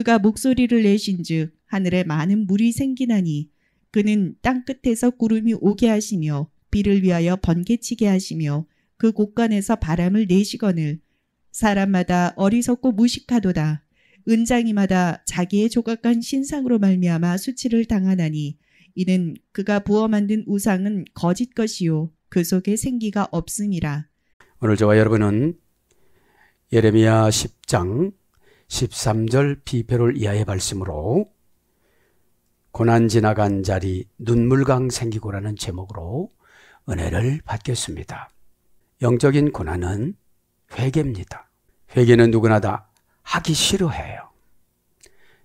그가 목소리를 내신즉 하늘에 많은 물이 생기나니 그는 땅 끝에서 구름이 오게 하시며 비를 위하여 번개치게 하시며 그 곳간에서 바람을 내시거늘 사람마다 어리석고 무식하도다. 은장이마다 자기의 조각한 신상으로 말미암아 수치를 당하나니 이는 그가 부어 만든 우상은 거짓 것이요 그 속에 생기가 없음이라. 오늘 저와 여러분은 예레미야 10장 13절 비표를 이하의 말씀으로 고난 지나간 자리 눈물강 생기고라는 제목으로 은혜를 받겠습니다. 영적인 고난은 회개입니다. 회개는 누구나 다 하기 싫어해요.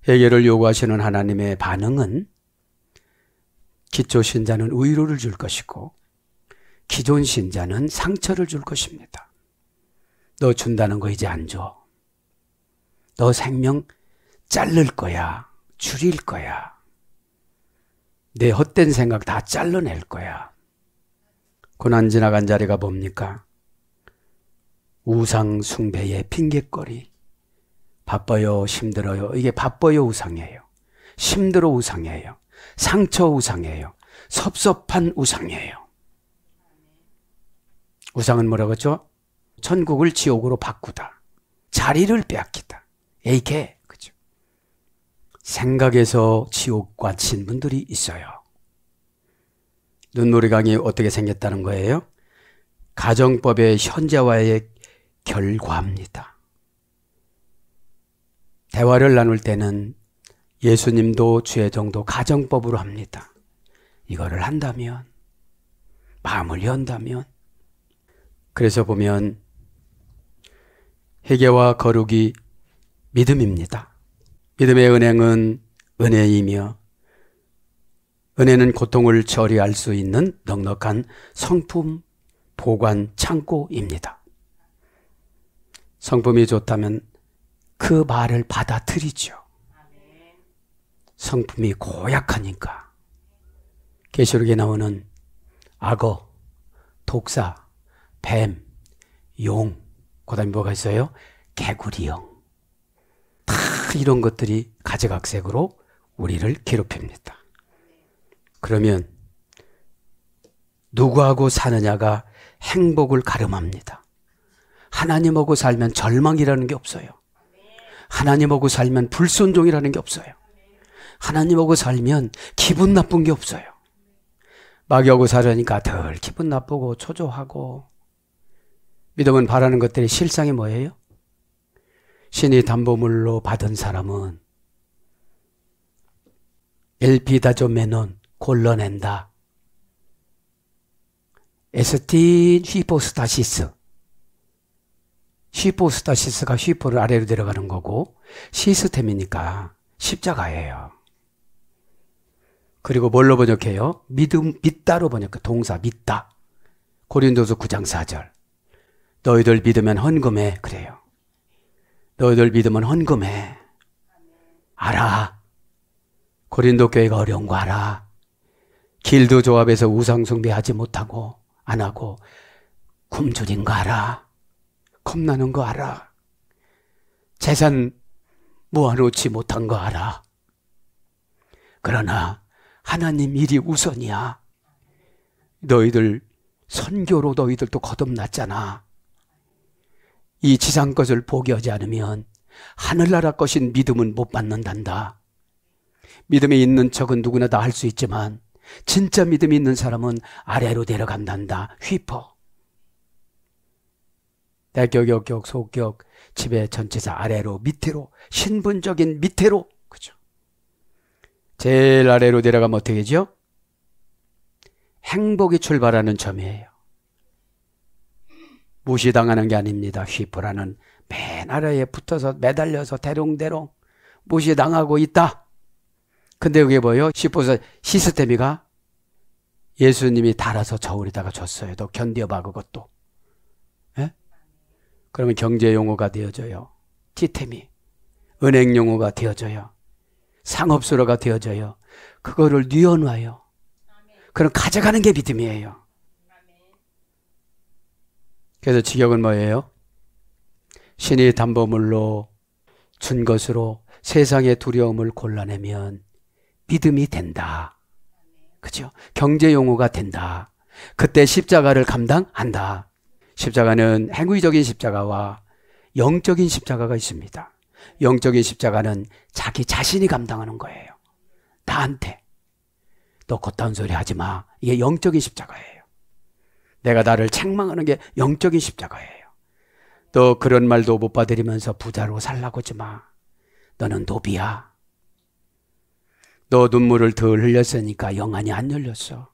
회개를 요구하시는 하나님의 반응은 기초 신자는 위로를 줄 것이고 기존 신자는 상처를 줄 것입니다. 너 준다는 거 이제 안 줘. 너 생명 자를 거야. 줄일 거야. 내 헛된 생각 다 잘라낼 거야. 고난 지나간 자리가 뭡니까? 우상 숭배의 핑계거리. 바빠요, 힘들어요. 이게 바빠요 우상이에요. 힘들어 우상이에요. 상처 우상이에요. 섭섭한 우상이에요. 우상은 뭐라고 했죠? 천국을 지옥으로 바꾸다. 자리를 빼앗기다. 에이케. 그죠? 생각에서 지옥과 친 분들이 있어요. 눈물의 강이 어떻게 생겼다는 거예요? 가정법의 현재와의 결과입니다. 대화를 나눌 때는 예수님도 주의 정도 가정법으로 합니다. 이거를 한다면, 마음을 연다면, 그래서 보면 회개와 거룩이 믿음입니다. 믿음의 은행은 은혜이며 은혜는 고통을 처리할 수 있는 넉넉한 성품 보관 창고입니다. 성품이 좋다면 그 말을 받아들이죠. 성품이 고약하니까 계시록에 나오는 악어, 독사, 뱀, 용, 그 다음에 뭐가 있어요? 개구리형. 다 이런 것들이 가지각색으로 우리를 괴롭힙니다. 그러면 누구하고 사느냐가 행복을 가름합니다. 하나님하고 살면 절망이라는 게 없어요. 하나님하고 살면 불순종이라는 게 없어요. 하나님하고 살면 기분 나쁜 게 없어요. 마귀하고 살으니까 덜 기분 나쁘고 초조하고 믿음은 바라는 것들이 실상이 뭐예요? 신이 담보물로 받은 사람은 엘피다조메논 골라낸다. 에스틴 휘포스타시스. 휘포스타시스가 휘포를 아래로 내려가는 거고 시스템이니까 십자가예요. 그리고 뭘로 번역해요? 믿음, 믿다로 번역해. 동사, 믿다. 고린도서 9장 4절. 너희들 믿으면 헌금해. 그래요. 너희들 믿으면 헌금해. 알아. 고린도 교회가 어려운 거 알아. 길드 조합에서 우상숭배하지 못하고 안 하고 굶주린 거 알아. 겁나는 거 알아. 재산 모아놓지 못한 거 알아. 그러나 하나님 일이 우선이야. 너희들 선교로 너희들도 거듭났잖아. 이 지상 것을 포기하지 않으면 하늘나라 것인 믿음은 못 받는단다. 믿음이 있는 척은 누구나 다 할 수 있지만 진짜 믿음이 있는 사람은 아래로 내려간단다. 휘퍼. 대격역격 소격 지배 전체사 아래로 밑으로 신분적인 밑으로 그죠. 제일 아래로 내려가면 어떻게 되죠? 행복이 출발하는 점이에요. 무시당하는 게 아닙니다. 휘프라는 맨 아래에 붙어서 매달려서 대롱대롱 무시당하고 있다. 근데 그게 뭐예요? 휘프서 시스템이가 예수님이 달아서 저울에다가 줬어요. 너 견뎌봐 그것도. 예? 그러면 경제 용어가 되어져요. 티템이. 은행 용어가 되어져요. 상업수로가 되어져요. 그거를 뉘어놔요. 그럼 가져가는 게 믿음이에요. 그래서 직역은 뭐예요? 신이 담보물로 준 것으로 세상의 두려움을 골라내면 믿음이 된다. 그죠? 경제 용어가 된다. 그때 십자가를 감당한다. 십자가는 행위적인 십자가와 영적인 십자가가 있습니다. 영적인 십자가는 자기 자신이 감당하는 거예요. 나한테. 너 겉다운 소리 하지 마. 이게 영적인 십자가예요. 내가 나를 책망하는 게 영적인 십자가예요. 또 그런 말도 못 받으리면서 부자로 살라고 하지 마. 너는 노비야. 너 눈물을 덜 흘렸으니까 영안이 안 열렸어.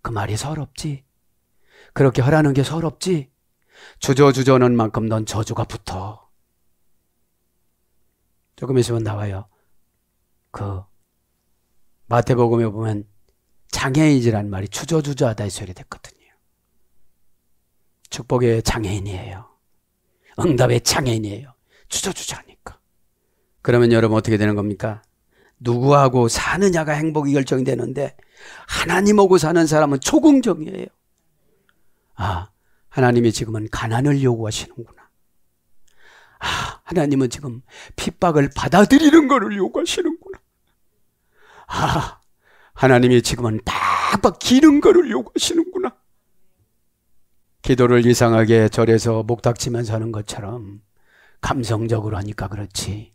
그 말이 서럽지? 그렇게 하라는 게 서럽지? 주저주저는 만큼 넌 저주가 붙어. 조금 있으면 나와요. 그 마태복음에 보면 장애인이라는 말이 주저주저하다 이 소리 됐거든요. 축복의 장애인이에요. 응답의 장애인이에요. 주저주저하니까. 그러면 여러분 어떻게 되는 겁니까? 누구하고 사느냐가 행복이 결정되는데 하나님하고 사는 사람은 초궁정이에요. 아, 하나님이 지금은 가난을 요구하시는구나. 아, 하나님은 지금 핍박을 받아들이는 것을 요구하시는구나. 아, 하나님이 지금은 팍팍 기는 것을 요구하시는구나. 기도를 이상하게 절에서 목닥치면서 하는 것처럼 감성적으로 하니까 그렇지.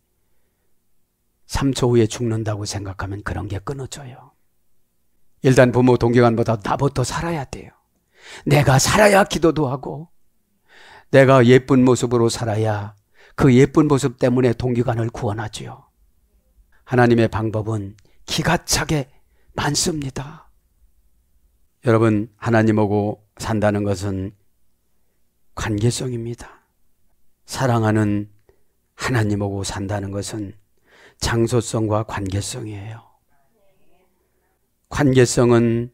3초 후에 죽는다고 생각하면 그런 게 끊어져요. 일단 부모 동경관보다 나부터 살아야 돼요. 내가 살아야 기도도 하고, 내가 예쁜 모습으로 살아야 그 예쁜 모습 때문에 동기관을 구원하지요. 하나님의 방법은 기가 차게 많습니다. 여러분, 하나님하고 산다는 것은 관계성입니다. 사랑하는 하나님하고 산다는 것은 장소성과 관계성이에요. 관계성은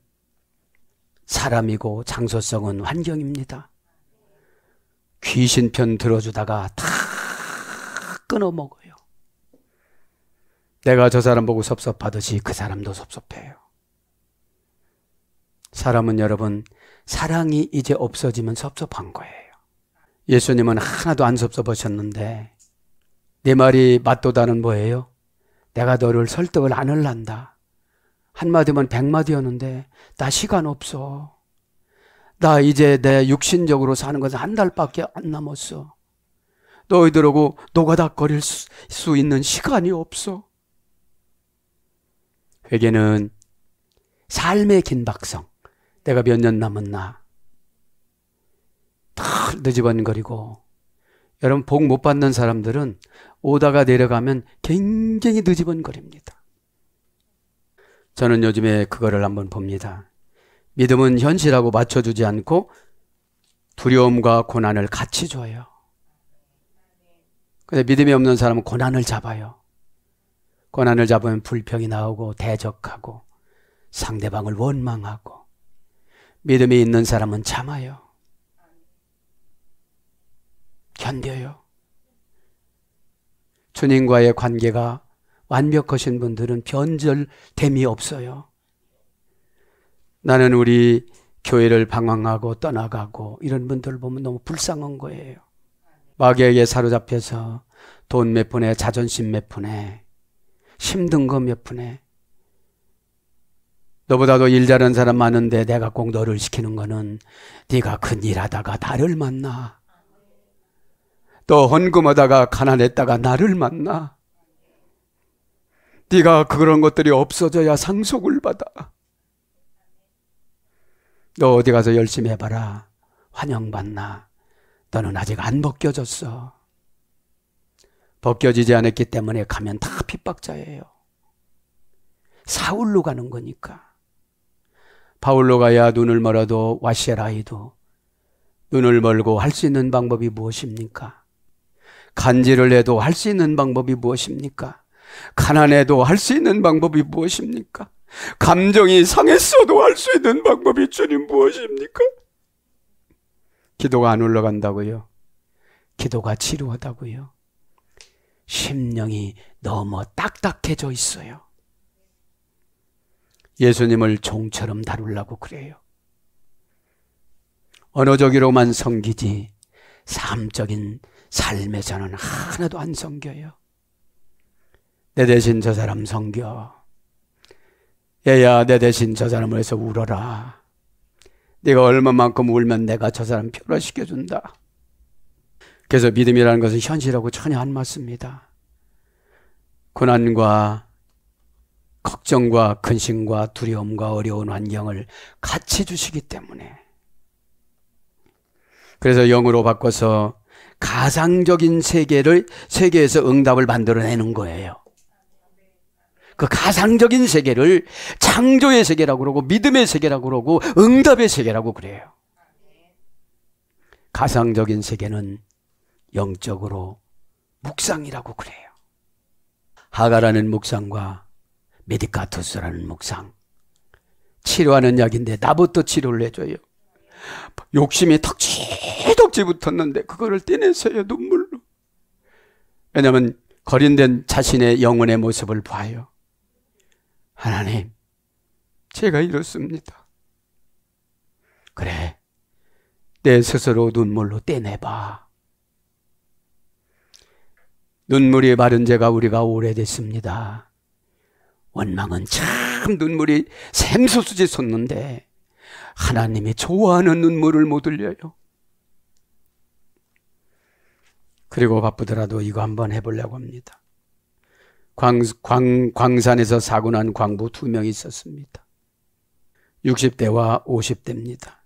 사람이고 장소성은 환경입니다. 귀신 편 들어주다가 다 끊어 먹어요. 내가 저 사람 보고 섭섭하듯이 그 사람도 섭섭해요. 사람은 여러분, 사랑이 이제 없어지면 섭섭한 거예요. 예수님은 하나도 안 섭섭하셨는데, 내 말이 맞도다는 뭐예요? 내가 너를 설득을 안 할란다. 한마디면 백마디였는데, 나 시간 없어. 나 이제 내 육신적으로 사는 것은 한 달밖에 안 남았어. 너희들하고 노가닥거릴 수, 수 있는 시간이 없어. 회개는 삶의 긴박성. 내가 몇 년 남았나. 다 늦어번거리고. 여러분, 복 못 받는 사람들은 오다가 내려가면 굉장히 늦어번거립니다. 저는 요즘에 그거를 한번 봅니다. 믿음은 현실하고 맞춰주지 않고 두려움과 고난을 같이 줘요. 근데 믿음이 없는 사람은 고난을 잡아요. 고난을 잡으면 불평이 나오고 대적하고 상대방을 원망하고 믿음이 있는 사람은 참아요. 견뎌요. 주님과의 관계가 완벽하신 분들은 변절됨이 없어요. 나는 우리 교회를 방황하고 떠나가고 이런 분들 보면 너무 불쌍한 거예요. 마귀에게 사로잡혀서 돈 몇 푼에 자존심 몇 푼에 힘든 거 몇 푼에 너보다도 일 잘하는 사람 많은데 내가 꼭 너를 시키는 거는 네가 큰 일 하다가 나를 만나. 또 헌금하다가 가난했다가 나를 만나. 네가 그런 것들이 없어져야 상속을 받아. 너 어디 가서 열심히 해봐라. 환영받나. 너는 아직 안 벗겨졌어. 벗겨지지 않았기 때문에 가면 다 핍박자예요. 사울로 가는 거니까. 바울로 가야 눈을 멀어도 와시라이도 눈을 멀고 할 수 있는 방법이 무엇입니까? 간지를 해도 할 수 있는 방법이 무엇입니까? 가난해도 할 수 있는 방법이 무엇입니까? 감정이 상했어도 할 수 있는 방법이 주님 무엇입니까? 기도가 안 올라간다고요? 기도가 지루하다고요? 심령이 너무 딱딱해져 있어요. 예수님을 종처럼 다루려고 그래요. 언어적으로만 섬기지 삶적인 삶에서는 하나도 안 섬겨요. 내 대신 저 사람 섬겨. 얘야, 내 대신 저 사람을 위해서 울어라. 네가 얼마만큼 울면 내가 저 사람 표현시켜준다. 그래서 믿음이라는 것은 현실하고 전혀 안 맞습니다. 고난과 걱정과 근심과 두려움과 어려운 환경을 같이 주시기 때문에 그래서 영으로 바꿔서 가상적인 세계를 세계에서 응답을 만들어내는 거예요. 그 가상적인 세계를 창조의 세계라고 그러고 믿음의 세계라고 그러고 응답의 세계라고 그래요. 가상적인 세계는 영적으로 묵상이라고 그래요. 하가라는 묵상과 메디카토스라는 묵상. 치료하는 약인데 나부터 치료를 해줘요. 욕심이 덕지덕지 붙었는데 그거를 떼내서요 눈물로. 왜냐하면 거린된 자신의 영혼의 모습을 봐요. 하나님, 제가 이렇습니다. 그래, 내 스스로 눈물로 떼내봐. 눈물이 마른 제가 우리가 오래됐습니다. 원망은 참 눈물이 샘솟으지 솟는데 하나님이 좋아하는 눈물을 못 흘려요. 그리고 바쁘더라도 이거 한번 해보려고 합니다. 광, 광, 광산에서 사고 난 광부 두 명이 있었습니다. 60대와 50대입니다.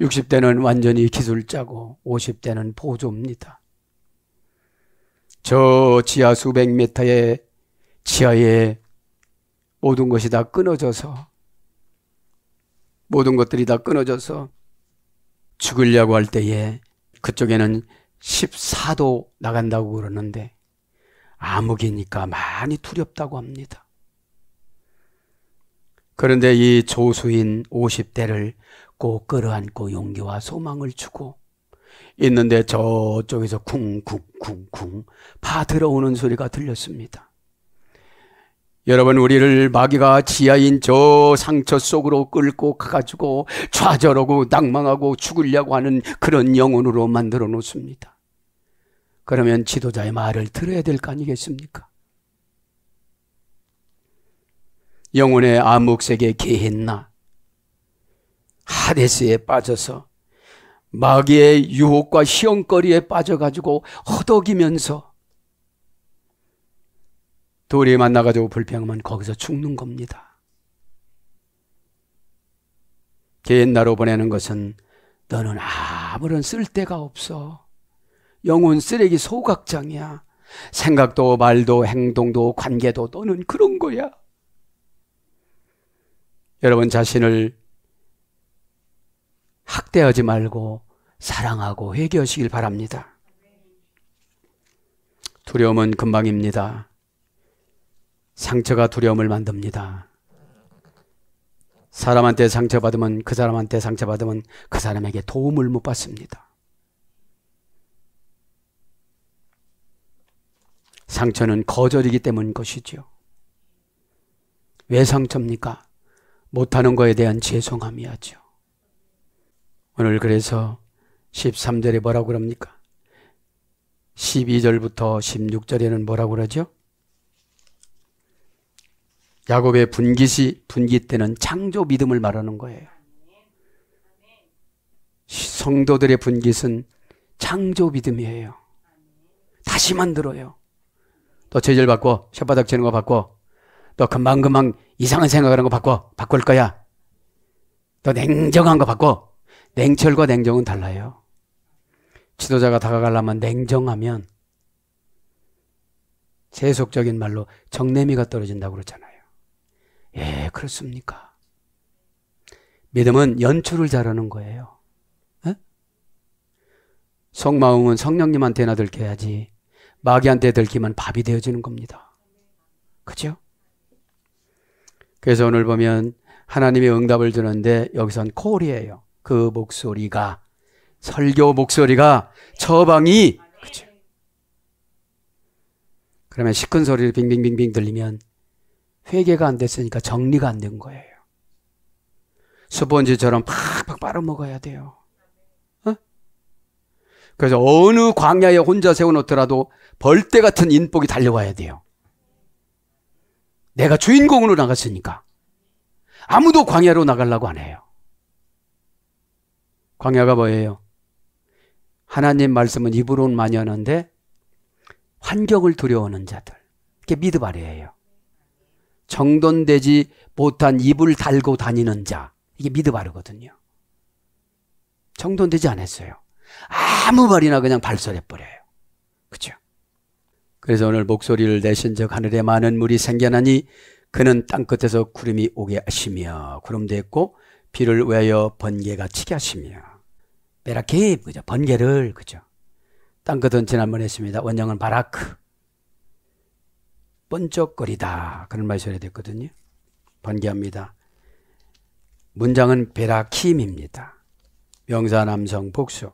60대는 완전히 기술자고 50대는 보조입니다. 저 지하 수백 미터의 지하에 모든 것이 다 끊어져서 모든 것들이 다 끊어져서 죽으려고 할 때에 그쪽에는 14도 나간다고 그러는데 암흑이니까 많이 두렵다고 합니다. 그런데 이 조수인 50대를 꼭 끌어안고 용기와 소망을 주고 있는데 저쪽에서 쿵쿵쿵쿵 파 들어오는 소리가 들렸습니다. 여러분 우리를 마귀가 지하인 저 상처 속으로 끌고 가가지고 좌절하고 낭망하고 죽으려고 하는 그런 영혼으로 만들어 놓습니다. 그러면 지도자의 말을 들어야 될 거 아니겠습니까? 영혼의 암흑색에 개했나 하데스에 빠져서 마귀의 유혹과 시험거리에 빠져가지고 허덕이면서 돌이 만나가지고 불평하면 거기서 죽는 겁니다. 개인 나로 보내는 것은 너는 아무런 쓸데가 없어. 영혼 쓰레기 소각장이야. 생각도 말도 행동도 관계도 너는 그런 거야. 여러분 자신을 학대하지 말고 사랑하고 회개하시길 바랍니다. 두려움은 금방입니다. 상처가 두려움을 만듭니다. 사람한테 상처받으면 그 사람한테 상처받으면 그 사람에게 도움을 못 받습니다. 상처는 거절이기 때문인 것이죠. 왜 상처입니까? 못하는 거에 대한 죄송함이야죠. 오늘 그래서 13절에 뭐라고 그럽니까? 12절부터 16절에는 뭐라고 그러죠? 야곱의 분깃이 분기 때는 창조 믿음을 말하는 거예요. 성도들의 분깃은 창조 믿음이에요. 다시 만들어요. 또 제절 바꿔, 혓바닥 치는 거 바꿔. 또 금방금방 이상한 생각하는 거 바꿔. 바꿀 거야. 또 냉정한 거 바꿔. 냉철과 냉정은 달라요. 지도자가 다가가려면 냉정하면 세속적인 말로 정내미가 떨어진다고 그러잖아요. 예, 그렇습니까? 믿음은 연출을 잘하는 거예요. 에? 속마음은 성령님한테나 들켜야지 마귀한테 들키면 밥이 되어지는 겁니다. 그죠? 그래서 오늘 보면 하나님의 응답을 주는데 여기선 콜이에요. 그 목소리가 설교 목소리가 처방이 그죠? 그러면 시큰 소리를 빙빙빙빙 들리면 회개가 안 됐으니까 정리가 안 된 거예요. 스펀지처럼 팍팍 빨아먹어야 돼요. 어? 그래서 어느 광야에 혼자 세워놓더라도 벌떼 같은 인복이 달려와야 돼요. 내가 주인공으로 나갔으니까. 아무도 광야로 나가려고 안 해요. 광야가 뭐예요? 하나님 말씀은 입으로는 많이 하는데 환경을 두려워하는 자들. 그게 미드바리예요. 정돈되지 못한 입을 달고 다니는 자. 이게 미드바르거든요. 정돈되지 않았어요. 아무 말이나 그냥 발설해 버려요. 그죠? 그래서 오늘 목소리를 내신 적 하늘에 많은 물이 생겨나니 그는 땅끝에서 구름이 오게 하시며 구름도 했고 비를 외여 번개가 치게 하시며 베라케 그죠? 번개를 그죠? 땅끝은 지난번에 했습니다. 원형은 바라크 번쩍거리다 그런 말이 써야 됐거든요. 번개합니다. 문장은 베라킴입니다. 명사 남성 복수.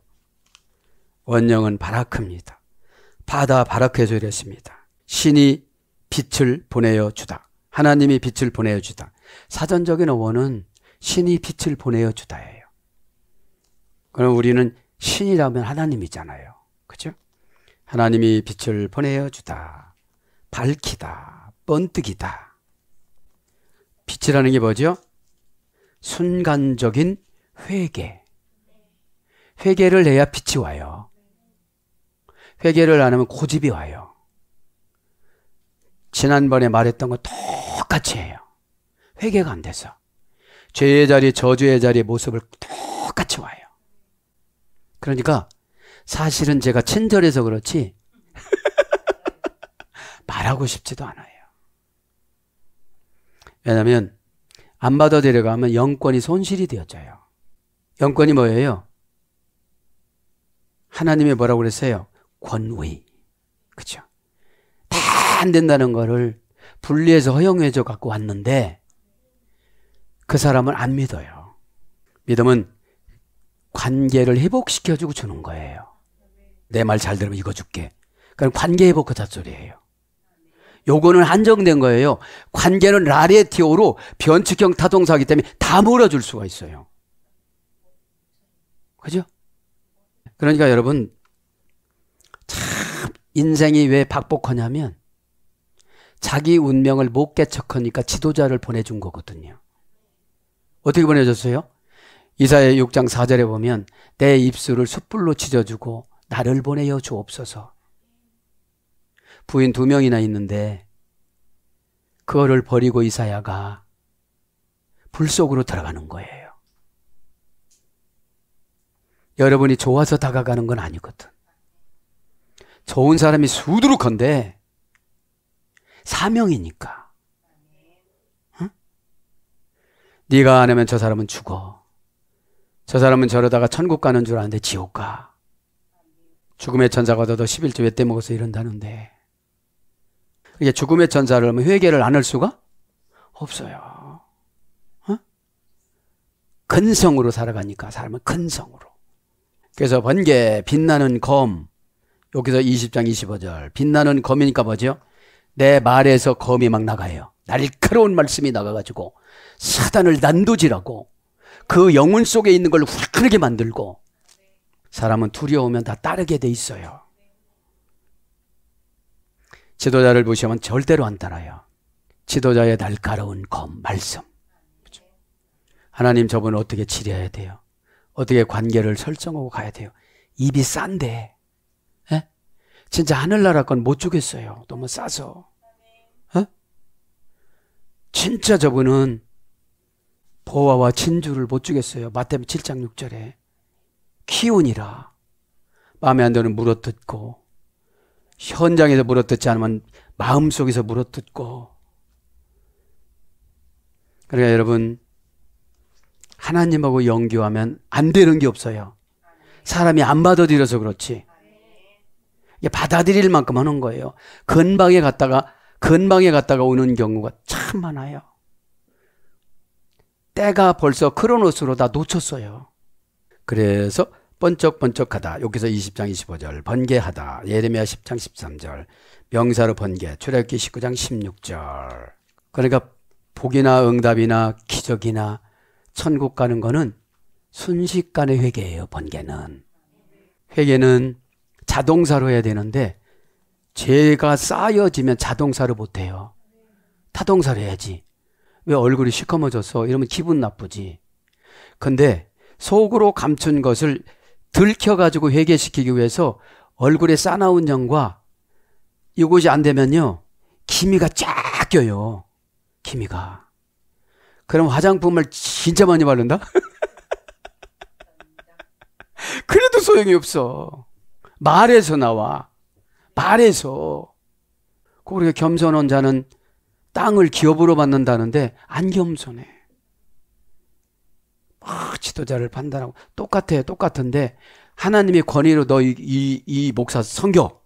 원형은 바라크입니다. 바다 바라크에서 이랬습니다. 신이 빛을 보내어 주다. 하나님이 빛을 보내어 주다. 사전적인 어원은 신이 빛을 보내어 주다예요. 그럼 우리는 신이라면 하나님이잖아요. 그죠? 하나님이 빛을 보내어 주다. 밝히다. 번뜩이다. 빛이라는 게 뭐죠? 순간적인 회개. 회개를 해야 빛이 와요. 회개를 안 하면 고집이 와요. 지난번에 말했던 거 똑같이 해요. 회개가 안 돼서. 죄의 자리, 저주의 자리의 모습을 똑같이 와요. 그러니까 사실은 제가 친절해서 그렇지 말하고 싶지도 않아요. 왜냐하면 안 받아 들여가면 영권이 손실이 되어져요. 영권이 뭐예요? 하나님이 뭐라고 그랬어요? 권위. 그죠? 다 안 된다는 거를 분리해서 허용해줘 갖고 왔는데 그 사람은 안 믿어요. 믿음은 관계를 회복시켜주고 주는 거예요. 내 말 잘 들으면 이거 줄게. 그럼 관계 회복하자 소리예요. 요거는 한정된 거예요. 관계는 라레티오로 변칙형 타동사기 때문에 다 몰아줄 수가 있어요. 그죠? 그러니까 여러분, 참, 인생이 왜 박복하냐면, 자기 운명을 못 개척하니까 지도자를 보내준 거거든요. 어떻게 보내줬어요? 이사의 6장 4절에 보면, 내 입술을 숯불로 지져주고, 나를 보내어 주옵소서. 부인 두 명이나 있는데 그거를 버리고 이사야가 불 속으로 들어가는 거예요. 여러분이 좋아서 다가가는 건 아니거든. 좋은 사람이 수두룩한데 사명이니까. 응? 네가 안 하면 저 사람은 죽어. 저 사람은 저러다가 천국 가는 줄 아는데 지옥 가. 죽음의 천사가 너도 11조 왜때 먹어서 이런다는데. 이게 죽음의 천사를 회개를 안 할 수가 없어요. 어? 근성으로 살아가니까 사람은 근성으로. 그래서 번개 빛나는 검 여기서 20장 25절 빛나는 검이니까 뭐죠? 내 말에서 검이 막 나가요. 날카로운 말씀이 나가가지고 사단을 난도질하고 그 영혼 속에 있는 걸 후락하게 만들고 사람은 두려우면 다 따르게 돼 있어요. 지도자를 보시면 절대로 안 따라요. 지도자의 날카로운 검, 말씀. 하나님 저분을 어떻게 치료해야 돼요? 어떻게 관계를 설정하고 가야 돼요? 입이 싼데, 에? 예? 진짜 하늘나라 건 못 주겠어요. 너무 싸서. 어? 진짜 저분은 보화와 진주를 못 주겠어요. 마태복 7장 6절에. 키운이라. 마음에 안 드는 물어뜯고 현장에서 물어뜯지 않으면 마음속에서 물어뜯고 그러니까 여러분 하나님하고 연교하면 안 되는 게 없어요. 사람이 안 받아들여서 그렇지. 받아들일 만큼 하는 거예요. 근방에 갔다가 근방에 갔다가 오는 경우가 참 많아요. 때가 벌써 크로노스로 다 놓쳤어요. 그래서 번쩍번쩍하다. 여기서 20장 25절. 번개하다. 예레미야 10장 13절. 명사로 번개. 출애굽기 19장 16절. 그러니까 복이나 응답이나 기적이나 천국 가는 거는 순식간의 회개예요. 번개는. 회개는 자동사로 해야 되는데 죄가 쌓여지면 자동사로 못 해요. 타동사를 해야지. 왜 얼굴이 시커머졌어? 이러면 기분 나쁘지. 근데 속으로 감춘 것을 들켜가지고 회개시키기 위해서 얼굴에 싸나운 영과 이것이 안 되면요. 기미가 쫙 껴요. 기미가. 그럼 화장품을 진짜 많이 바른다? 그래도 소용이 없어. 말에서 나와. 말에서. 우리가 겸손한 자는 땅을 기업으로 받는다는데 안 겸손해. 막 지도자를 판단하고 똑같아 똑같은데 하나님의 권위로 너 이 이, 이 목사 성교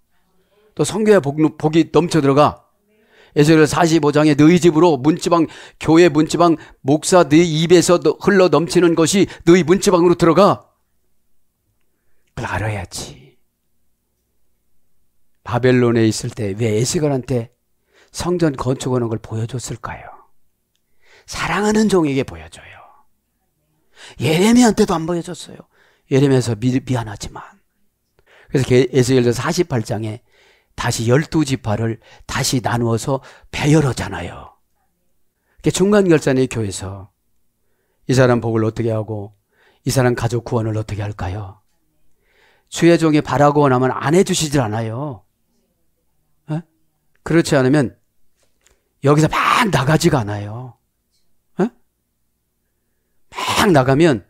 또 성교야 복, 복이 넘쳐 들어가 에스겔 45장에 너희 집으로 문지방 교회 문지방 목사 너희 입에서 흘러 넘치는 것이 너희 문지방으로 들어가 그걸 알아야지 바벨론에 있을 때 왜 에스겔한테 성전 건축하는 걸 보여줬을까요? 사랑하는 종에게 보여줘요. 예레미한테도 안 보여줬어요. 예레미야서 미, 미안하지만. 그래서 에스겔서 48장에 다시 12지파를 다시 나누어서 배열하잖아요. 중간 결산의 교회에서 이 사람 복을 어떻게 하고 이 사람 가족 구원을 어떻게 할까요? 주의 종이 바라고 나면 안 해주시질 않아요. 에? 그렇지 않으면 여기서 막 나가지가 않아요. 에? 막 나가면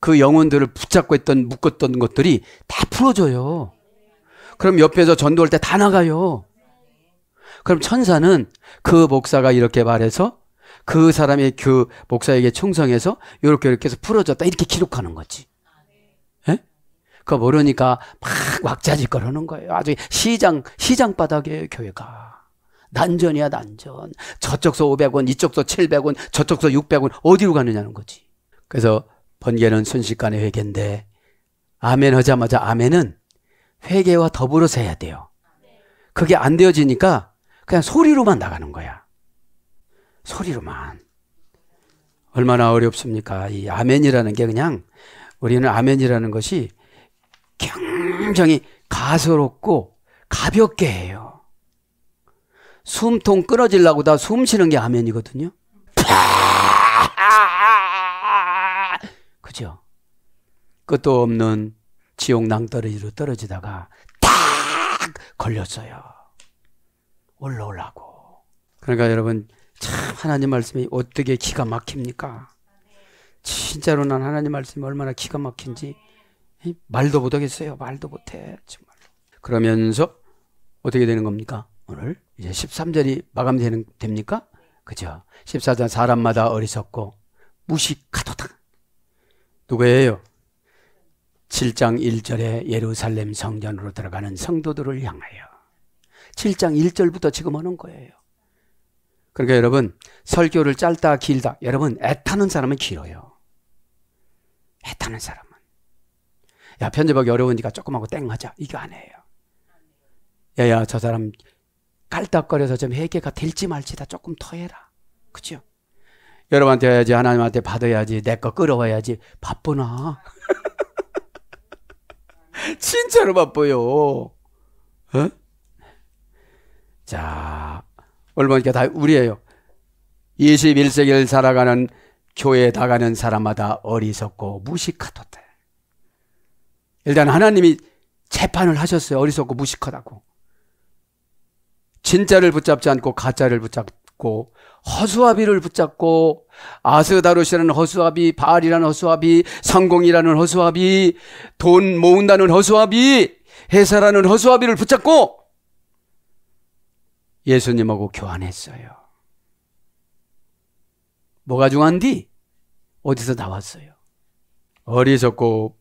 그 영혼들을 붙잡고 있던 묶었던 것들이 다 풀어져요. 그럼 옆에서 전도할 때 다 나가요. 그럼 천사는 그 목사가 이렇게 말해서 그 사람의 그 목사에게 충성해서 이렇게 이렇게 해서 풀어졌다 이렇게 기록하는 거지. 예? 그거 모르니까 막 왁자지껄 하는 거예요. 아주 시장 시장 바닥에 교회가 난전이야 난전. 저쪽서 500원, 이쪽서 700원, 저쪽서 600원 어디로 가느냐는 거지. 그래서 번개는 순식간에 회개인데 아멘 하자마자 아멘은 회개와 더불어서 해야 돼요. 그게 안 되어지니까 그냥 소리로만 나가는 거야. 소리로만. 얼마나 어렵습니까? 이 아멘이라는 게 그냥 우리는 아멘이라는 것이 굉장히 가소롭고 가볍게 해요. 숨통 끊어지려고 다 숨 쉬는 게 아멘이거든요. 그죠? 끝도 없는 지옥 낭떠러지로 떨어지다가 딱 걸렸어요. 올라오려고. 그러니까 여러분 참 하나님 말씀이 어떻게 기가 막힙니까? 진짜로 난 하나님 말씀이 얼마나 기가 막힌지 말도 못하겠어요. 말도 못해. 정말. 그러면서 어떻게 되는 겁니까? 오늘 이제 13절이 마감되는 됩니까? 그죠? 14절 사람마다 어리석고 무식하도다. 누구예요? 7장 1절에 예루살렘 성전으로 들어가는 성도들을 향하여 7장 1절부터 지금 하는 거예요. 그러니까 여러분 설교를 짧다 길다 여러분 애타는 사람은 길어요. 애타는 사람은 야 편집하기 어려우니까 조금 하고 땡 하자 이거 안 해요. 야야 저 사람 깔딱거려서 좀 회개가 될지 말지 다 조금 더 해라. 그죠? 여러분한테 해야지 하나님한테 받아야지 내 거 끌어와야지 바쁘나 진짜로 바빠요. 어? 자, 얼마니까 다 우리예요. 21세기를 살아가는 교회에 나가는 사람마다 어리석고 무식하도다. 일단 하나님이 재판을 하셨어요. 어리석고 무식하다고. 진짜를 붙잡지 않고 가짜를 붙잡 고 허수아비를 붙잡고 아스다롯이라는 허수아비, 바알이라는 허수아비, 성공이라는 허수아비, 돈 모은다는 허수아비, 회사라는 허수아비를 붙잡고 예수님하고 교환했어요. 뭐가 중요한디? 어디서 나왔어요? 어리석고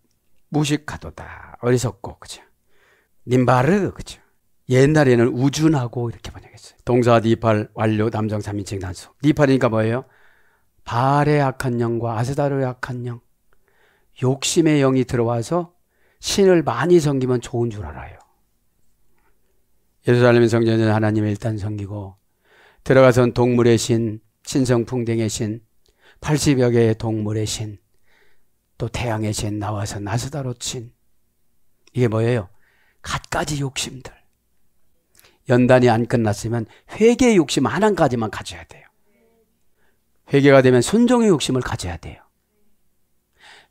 무식하도다. 어리석고 그죠? 님바르 그죠? 옛날에는 우준하고 이렇게 번역했어요. 동사 니팔 완료 남정 3인칭 단수. 니팔이니까 뭐예요? 바알의 악한 영과 아스다르의 악한 영. 욕심의 영이 들어와서 신을 많이 섬기면 좋은 줄 알아요. 예루살렘 성전은 하나님을 일단 섬기고 들어가선 동물의 신, 신성풍뎅의 신, 80여 개의 동물의 신, 또 태양의 신 나와서 나스다롯 신. 이게 뭐예요? 갖가지 욕심들. 연단이 안 끝났으면 회개의 욕심 하나까지만 가져야 돼요. 회개가 되면 순종의 욕심을 가져야 돼요.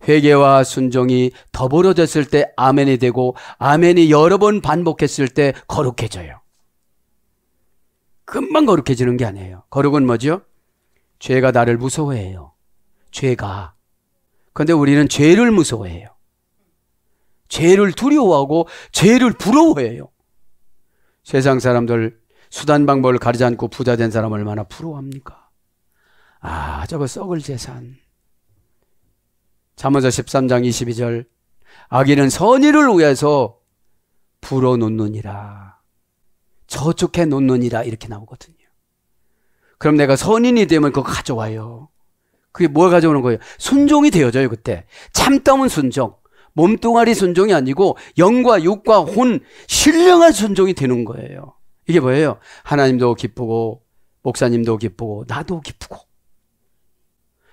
회개와 순종이 더불어졌을 때 아멘이 되고 아멘이 여러 번 반복했을 때 거룩해져요. 금방 거룩해지는 게 아니에요. 거룩은 뭐죠? 죄가 나를 무서워해요. 죄가. 근데 우리는 죄를 무서워해요. 죄를 두려워하고 죄를 부러워해요. 세상 사람들 수단 방법을 가리지 않고 부자 된 사람 얼마나 부러워합니까? 아, 저거 썩을 재산. 잠언서 13장 22절 아기는 선의를 위해서 불어 놓느니라. 저축해 놓느니라 이렇게 나오거든요. 그럼 내가 선인이 되면 그거 가져와요. 그게 뭘 가져오는 거예요? 순종이 되어져요, 그때. 참다운 순종. 몸뚱아리 순종이 아니고 영과 육과 혼, 신령한 순종이 되는 거예요. 이게 뭐예요? 하나님도 기쁘고, 목사님도 기쁘고, 나도 기쁘고.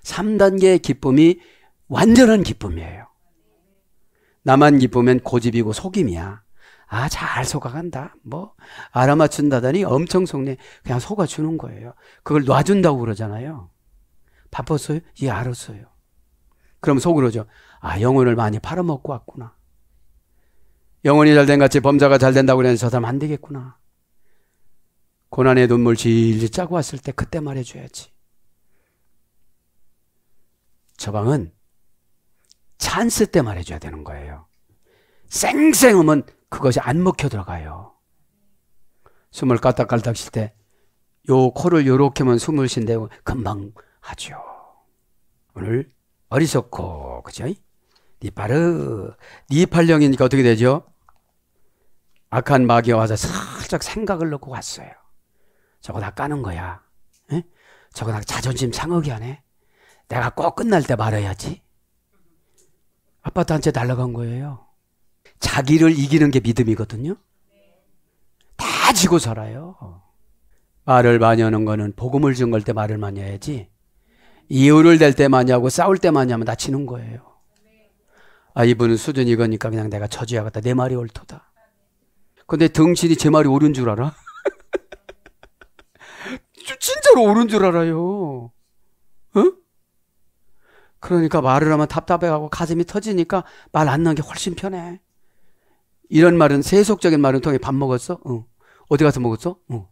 3단계의 기쁨이 완전한 기쁨이에요. 나만 기쁘면 고집이고 속임이야. 아, 잘 속아간다. 뭐, 알아맞춘다더니 엄청 속네. 그냥 속아주는 거예요. 그걸 놔준다고 그러잖아요. 바빴어요? 예, 알았어요. 그럼 속으로죠. 아, 영혼을 많이 팔아먹고 왔구나. 영혼이 잘 된 같이 범자가 잘 된다고 그랬는데 저 사람 안 되겠구나. 고난의 눈물 질질 짜고 왔을 때 그때 말해줘야지. 저 방은 찬스 때 말해줘야 되는 거예요. 쌩쌩하면 그것이 안 먹혀 들어가요. 숨을 깔딱깔딱 쉴 때, 요 코를 요렇게만 숨을 쉰다고 금방 하죠. 오늘 어리석고, 그죠? 니파르, 니팔령이니까 어떻게 되죠? 악한 마귀가 와서 살짝 생각을 넣고 왔어요. 저거 다 까는 거야. 에? 저거 다 자존심 상하게 하네. 내가 꼭 끝날 때 말해야지. 아파트 한채 날라간 거예요. 자기를 이기는 게 믿음이거든요. 다 지고 살아요. 말을 많이 하는 거는 복음을 증걸 때 말을 많이 해야지. 이유를 댈 때 많이 하고 싸울 때 많이 하면 다치는 거예요. 아, 이분은 수준이 이거니까 그냥 내가 처지야겠다. 내 말이 옳도다. 근데 등신이 제 말이 옳은 줄 알아? 진짜로 옳은 줄 알아요. 어? 그러니까 말을 하면 답답해하고 가슴이 터지니까 말 안 나는 게 훨씬 편해. 이런 말은 세속적인 말은 통해 밥 먹었어? 응. 어디 가서 먹었어? 응.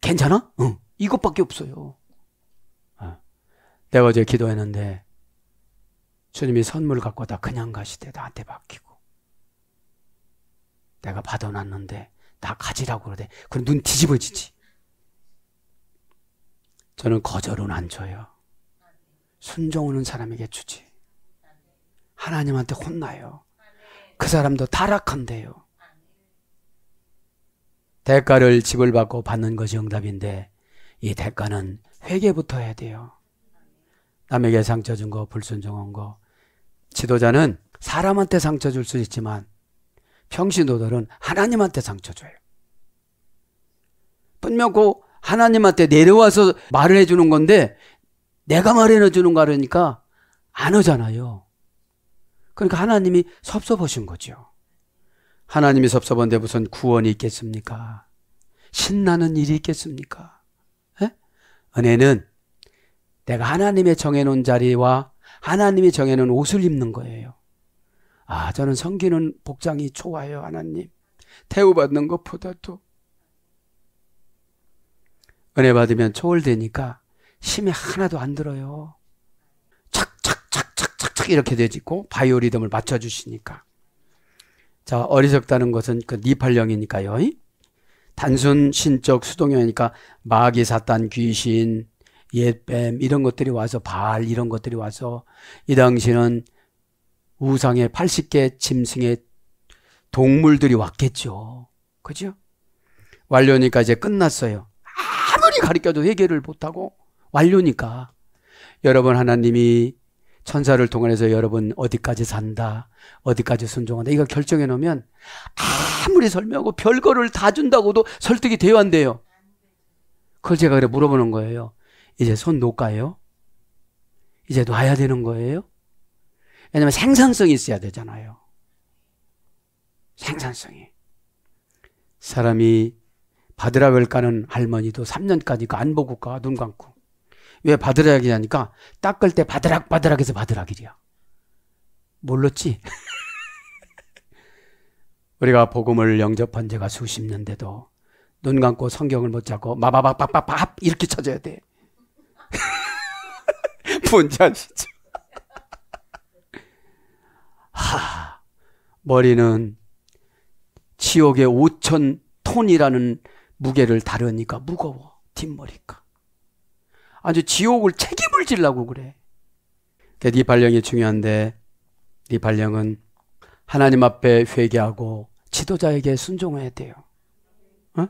괜찮아? 응. 이것밖에 없어요. 어. 내가 어제 기도했는데 주님이 선물 갖고 와다 그냥 가시대 나한테 맡기고 내가 받아놨는데 나 가지라고 그러대. 그럼 눈 뒤집어지지. 저는 거절은 안 줘요. 순종하는 사람에게 주지. 하나님한테 혼나요. 그 사람도 타락한대요. 대가를 집을 받고 받는 것이 응답인데 이 대가는 회개부터 해야 돼요. 남에게 상처 준 거, 불순종한 거. 지도자는 사람한테 상처 줄 수 있지만 평신도들은 하나님한테 상처 줘요. 분명 그 하나님한테 내려와서 말을 해주는 건데 내가 말해 주는 거 하니까 안 하잖아요. 그러니까 하나님이 섭섭하신 거죠. 하나님이 섭섭한데 무슨 구원이 있겠습니까? 신나는 일이 있겠습니까? 에? 은혜는 내가 하나님의 정해놓은 자리와 하나님이 정해놓은 옷을 입는 거예요. 아, 저는 성기는 복장이 좋아요, 하나님. 대우받는 것보다도. 은혜 받으면 초월되니까 힘이 하나도 안 들어요. 착착착착착착 이렇게 되지고 바이오리듬을 맞춰주시니까. 자, 어리석다는 것은 그 니팔령이니까요. 단순 신적 수동이니까 마귀, 사탄, 귀신, 옛뱀 이런 것들이 와서 발 이런 것들이 와서 이 당시는 우상의 80개 짐승의 동물들이 왔겠죠. 그죠? 완료니까 이제 끝났어요. 아무리 가르쳐도 해결을 못하고 완료니까. 여러분 하나님이 천사를 통해서 여러분 어디까지 산다, 어디까지 순종한다. 이거 결정해 놓으면 아무리 설명하고 별거를 다 준다고도 설득이 되어 안 돼요. 그걸 제가 그래 물어보는 거예요. 이제 손 놓을까요? 이제 놔야 되는 거예요? 왜냐면 생산성이 있어야 되잖아요. 생산성이. 사람이 바드락을 까는 할머니도 3년까지 안 보고 가, 눈 감고. 왜 바드락이냐니까 닦을 때 바드락 바드락해서 바드락이랴. 몰랐지? 우리가 복음을 영접한 지가 수십 년대도 눈 감고 성경을 못 잡고 마바박박박박 이렇게 쳐줘야 돼. 뭔지 아시죠? 하, 머리는 지옥의 5천 톤이라는 무게를 다루니까 무거워. 뒷머리가. 아주 지옥을 책임을 지려고 그래. 네 발령이 중요한데 네 발령은 하나님 앞에 회개하고 지도자에게 순종해야 돼요. 어?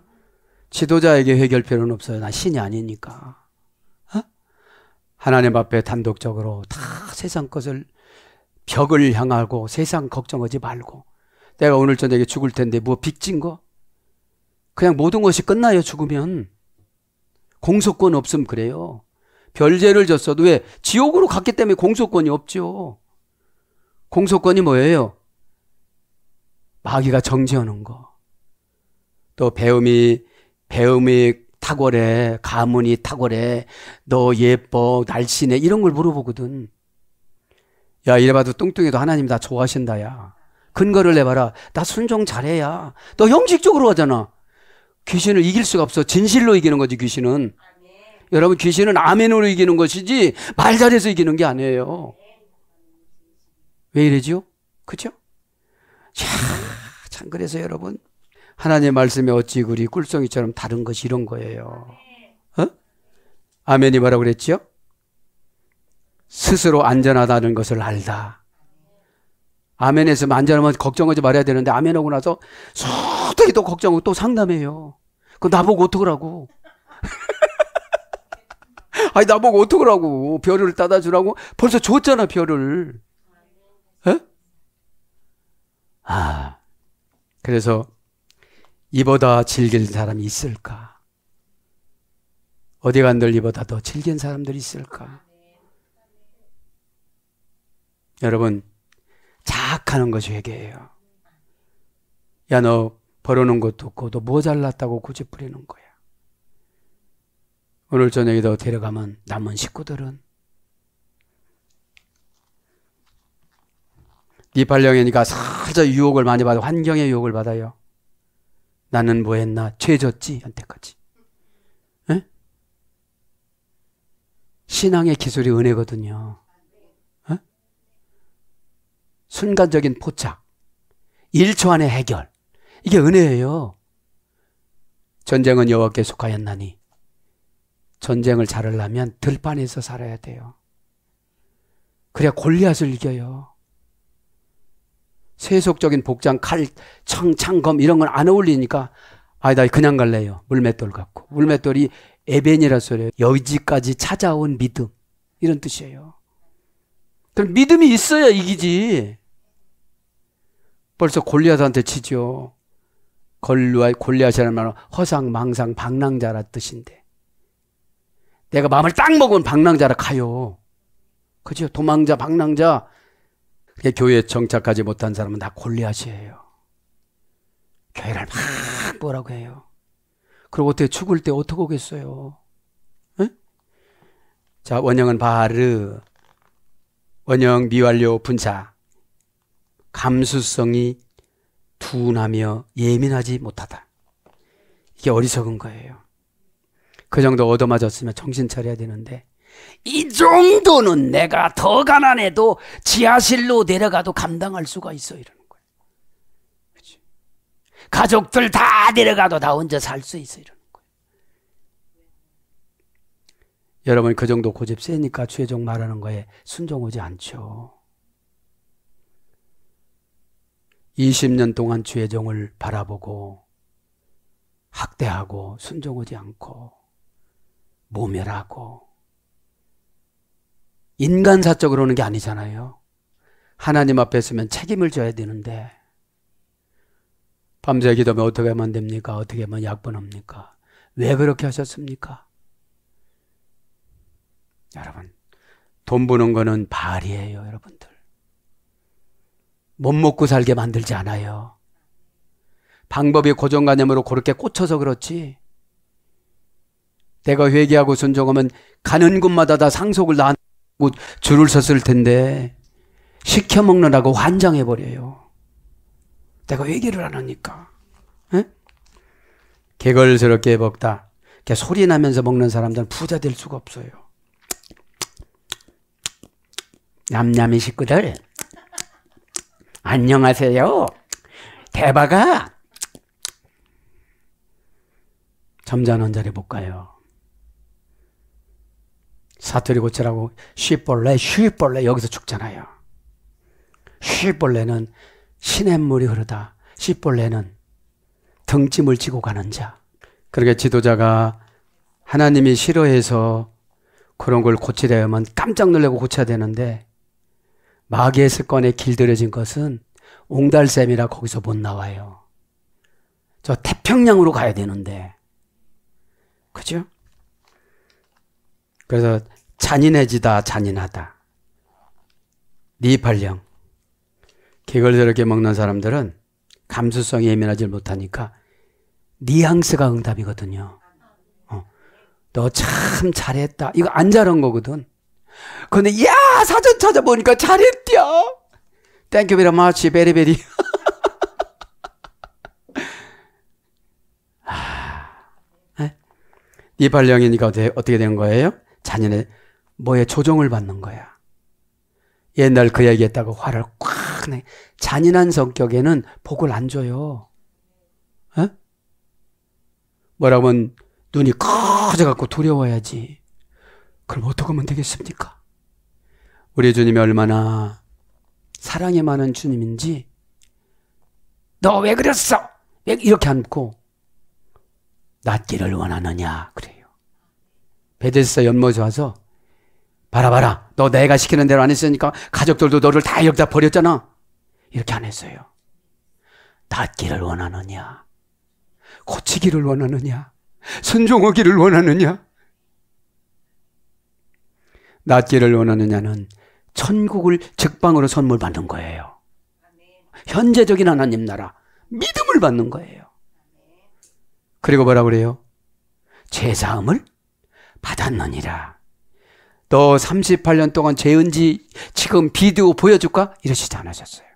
지도자에게 회개할 필요는 없어요. 나 신이 아니니까. 어? 하나님 앞에 단독적으로 다 세상 것을 벽을 향하고 세상 걱정하지 말고 내가 오늘 저녁에 죽을 텐데 뭐 빚진 거? 그냥 모든 것이 끝나요, 죽으면. 공소권 없음 그래요. 별죄를 졌어도 왜? 지옥으로 갔기 때문에 공소권이 없죠. 공소권이 뭐예요? 마귀가 정지하는 거. 또 배움이, 배움이 탁월해, 가문이 탁월해, 너 예뻐, 날씬해, 이런 걸 물어보거든. 야, 이래봐도 뚱뚱해도 하나님 다 좋아하신다, 야. 근거를 내봐라. 나 순종 잘해야. 너 형식적으로 하잖아. 귀신을 이길 수가 없어. 진실로 이기는 거지, 귀신은. 여러분, 귀신은 아멘으로 이기는 것이지, 말 잘해서 이기는 게 아니에요. 왜 이러지요? 그죠? 자, 참, 그래서 여러분, 하나님의 말씀이 어찌 그리 꿀송이처럼 다른 것이 이런 거예요. 어? 아멘이 뭐라고 그랬죠? 스스로 안전하다는 것을 알다. 아멘에서 안전하면 걱정하지 말아야 되는데 아멘하고 나서 소득이 또 걱정하고 또 상담해요. 그 나보고 어떡하라고. 아니 나보고 어떡하라고. 별을 따다 주라고 벌써 줬잖아 별을. 에? 아 그래서 이보다 즐길 사람이 있을까? 어디 간들 이보다 더 즐긴 사람들이 있을까? 여러분 자학하는 것이 회개예요. 야, 너 벌어놓은 것도 없고, 너뭐 잘났다고 굳이 부리는 거야. 오늘 저녁에 너 데려가면 남은 식구들은 네 발령이니까 살짝 유혹을 많이 받아 환경의 유혹을 받아요. 나는 뭐 했나? 죄졌지, 현태까지. 에? 신앙의 기술이 은혜거든요. 순간적인 포착, 1초 안에 해결. 이게 은혜예요. 전쟁은 여호와께 속하였나니 전쟁을 잘하려면 들판에서 살아야 돼요. 그래야 골리앗을 이겨요. 세속적인 복장, 칼, 청, 창검 이런 건 안 어울리니까 아니다 그냥 갈래요. 물맷돌 갖고. 물맷돌이 에벤이라 소리예요. 여지까지 찾아온 믿음 이런 뜻이에요. 그럼 믿음이 있어야 이기지. 벌써 골리앗한테 치죠. 골리앗이라는 말은 허상, 망상, 방랑자라 뜻인데. 내가 마음을 딱 먹으면 방랑자라 가요. 그죠? 도망자, 방랑자. 교회에 정착하지 못한 사람은 다 골리앗이에요. 교회를 막 뭐라고 해요. 그리고 어떻게 죽을 때 어떻게 오겠어요? 응? 자, 원형은 바르, 원형 미완료 분사. 감수성이 둔하며 예민하지 못하다. 이게 어리석은 거예요. 그 정도 얻어맞았으면 정신 차려야 되는데 이 정도는 내가 더 가난해도 지하실로 내려가도 감당할 수가 있어 이러는 거예요. 그치? 가족들 다 내려가도 나 혼자 살 수 있어 이러는 거예요. 여러분 그 정도 고집 세니까 최종 말하는 거에 순종하지 않죠. 20년 동안 죄종을 바라보고 학대하고 순종하지 않고 모멸하고 인간사적으로는 게 아니잖아요. 하나님 앞에 서면 책임을 져야 되는데 밤새 기도하면 어떻게 하면 됩니까? 어떻게 하면 약분합니까? 왜 그렇게 하셨습니까? 여러분, 돈 버는 거는 발이에요, 여러분들. 못 먹고 살게 만들지 않아요. 방법이 고정관념으로 그렇게 꽂혀서 그렇지. 내가 회개하고 순종하면 가는 곳마다 다 상속을 낳 고 줄을 섰을 텐데 시켜 먹느라고 환장해 버려요. 내가 회개를 안 하니까. 에? 개걸스럽게 먹다. 소리 나면서 먹는 사람들은 부자 될 수가 없어요. 냠냠이 식구들. 안녕하세요. 대박아. 점잖은 자리 볼까요? 사투리 고치라고 쉬벌레, 쉬벌레 여기서 죽잖아요. 쉬벌레는 시냇물이 흐르다. 씨벌레는 등짐을 지고 가는 자. 그렇게 지도자가 하나님이 싫어해서 그런 걸 고치려 하면 깜짝 놀라고 고쳐야 되는데 마귀의 습관에 길들여진 것은 옹달샘이라 거기서 못 나와요. 저 태평양으로 가야 되는데. 그죠? 그래서 잔인해지다 잔인하다. 니팔령. 개걸스럽게 먹는 사람들은 감수성이 예민하지 못하니까 뉘앙스가 응답이거든요. 어. 너참 잘했다. 이거 안 잘한 거거든. 근데 야 사전 찾아보니까 잘했디야. 땡큐 베리 마치 베리베리. 니발령이니까 어떻게, 어떻게 된 거예요? 자녀의 뭐에 조정을 받는 거야. 옛날 그 얘기했다고 화를 꽉 내. 잔인한 성격에는 복을 안 줘요. 어? 뭐라고 하면 눈이 커져갖고 두려워야지. 그럼 어떻게 하면 되겠습니까? 우리 주님이 얼마나 사랑이 많은 주님인지 너 왜 그랬어? 왜 이렇게 않고 낫기를 원하느냐 그래요. 베데스다 연못에 와서 봐라 봐라 너 내가 시키는 대로 안 했으니까 가족들도 너를 다 여기다 버렸잖아. 이렇게 안 했어요. 낫기를 원하느냐 고치기를 원하느냐 순종하기를 원하느냐 낫기를 원하느냐는 천국을 즉방으로 선물 받는 거예요. 현재적인 하나님 나라 믿음을 받는 거예요. 그리고 뭐라 그래요? 제사함을 받았느니라. 너 38년 동안 죄은지 지금 비디오 보여줄까? 이러시지 않으셨어요.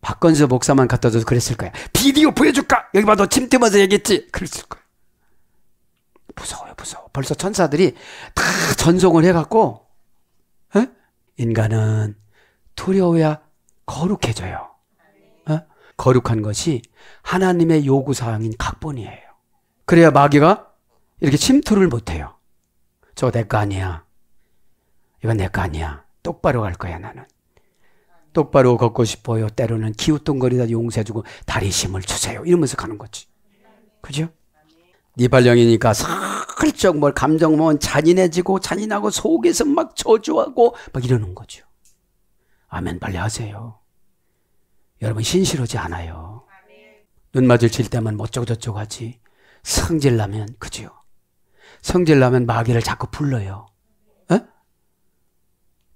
박건수 목사만 갖다 줘서 그랬을 거야. 비디오 보여줄까? 여기 봐, 너 침팀어서 얘기했지? 그랬을 거야. 무서워요, 무서워. 벌써 천사들이 다 전송을 해갖고, 에? 인간은 두려워야 거룩해져요. 에? 거룩한 것이 하나님의 요구사항인 각본이에요. 그래야 마귀가 이렇게 침투를 못해요. 저거 내거 아니야. 이건 내 거 아니야. 똑바로 갈 거야, 나는. 똑바로 걷고 싶어요. 때로는 기웃동거리다 용서해주고 다리 힘을 주세요. 이러면서 가는 거지. 그죠? 니발령이니까 슬쩍 뭘 감정 보면 잔인해지고 잔인하고 속에서 막 저주하고 막 이러는 거죠. 아멘 빨리 하세요. 여러분 신실하지 않아요. 눈 맞을 칠 때만 멋쩍저쩍 하지. 성질나면 그죠. 성질나면 마귀를 자꾸 불러요.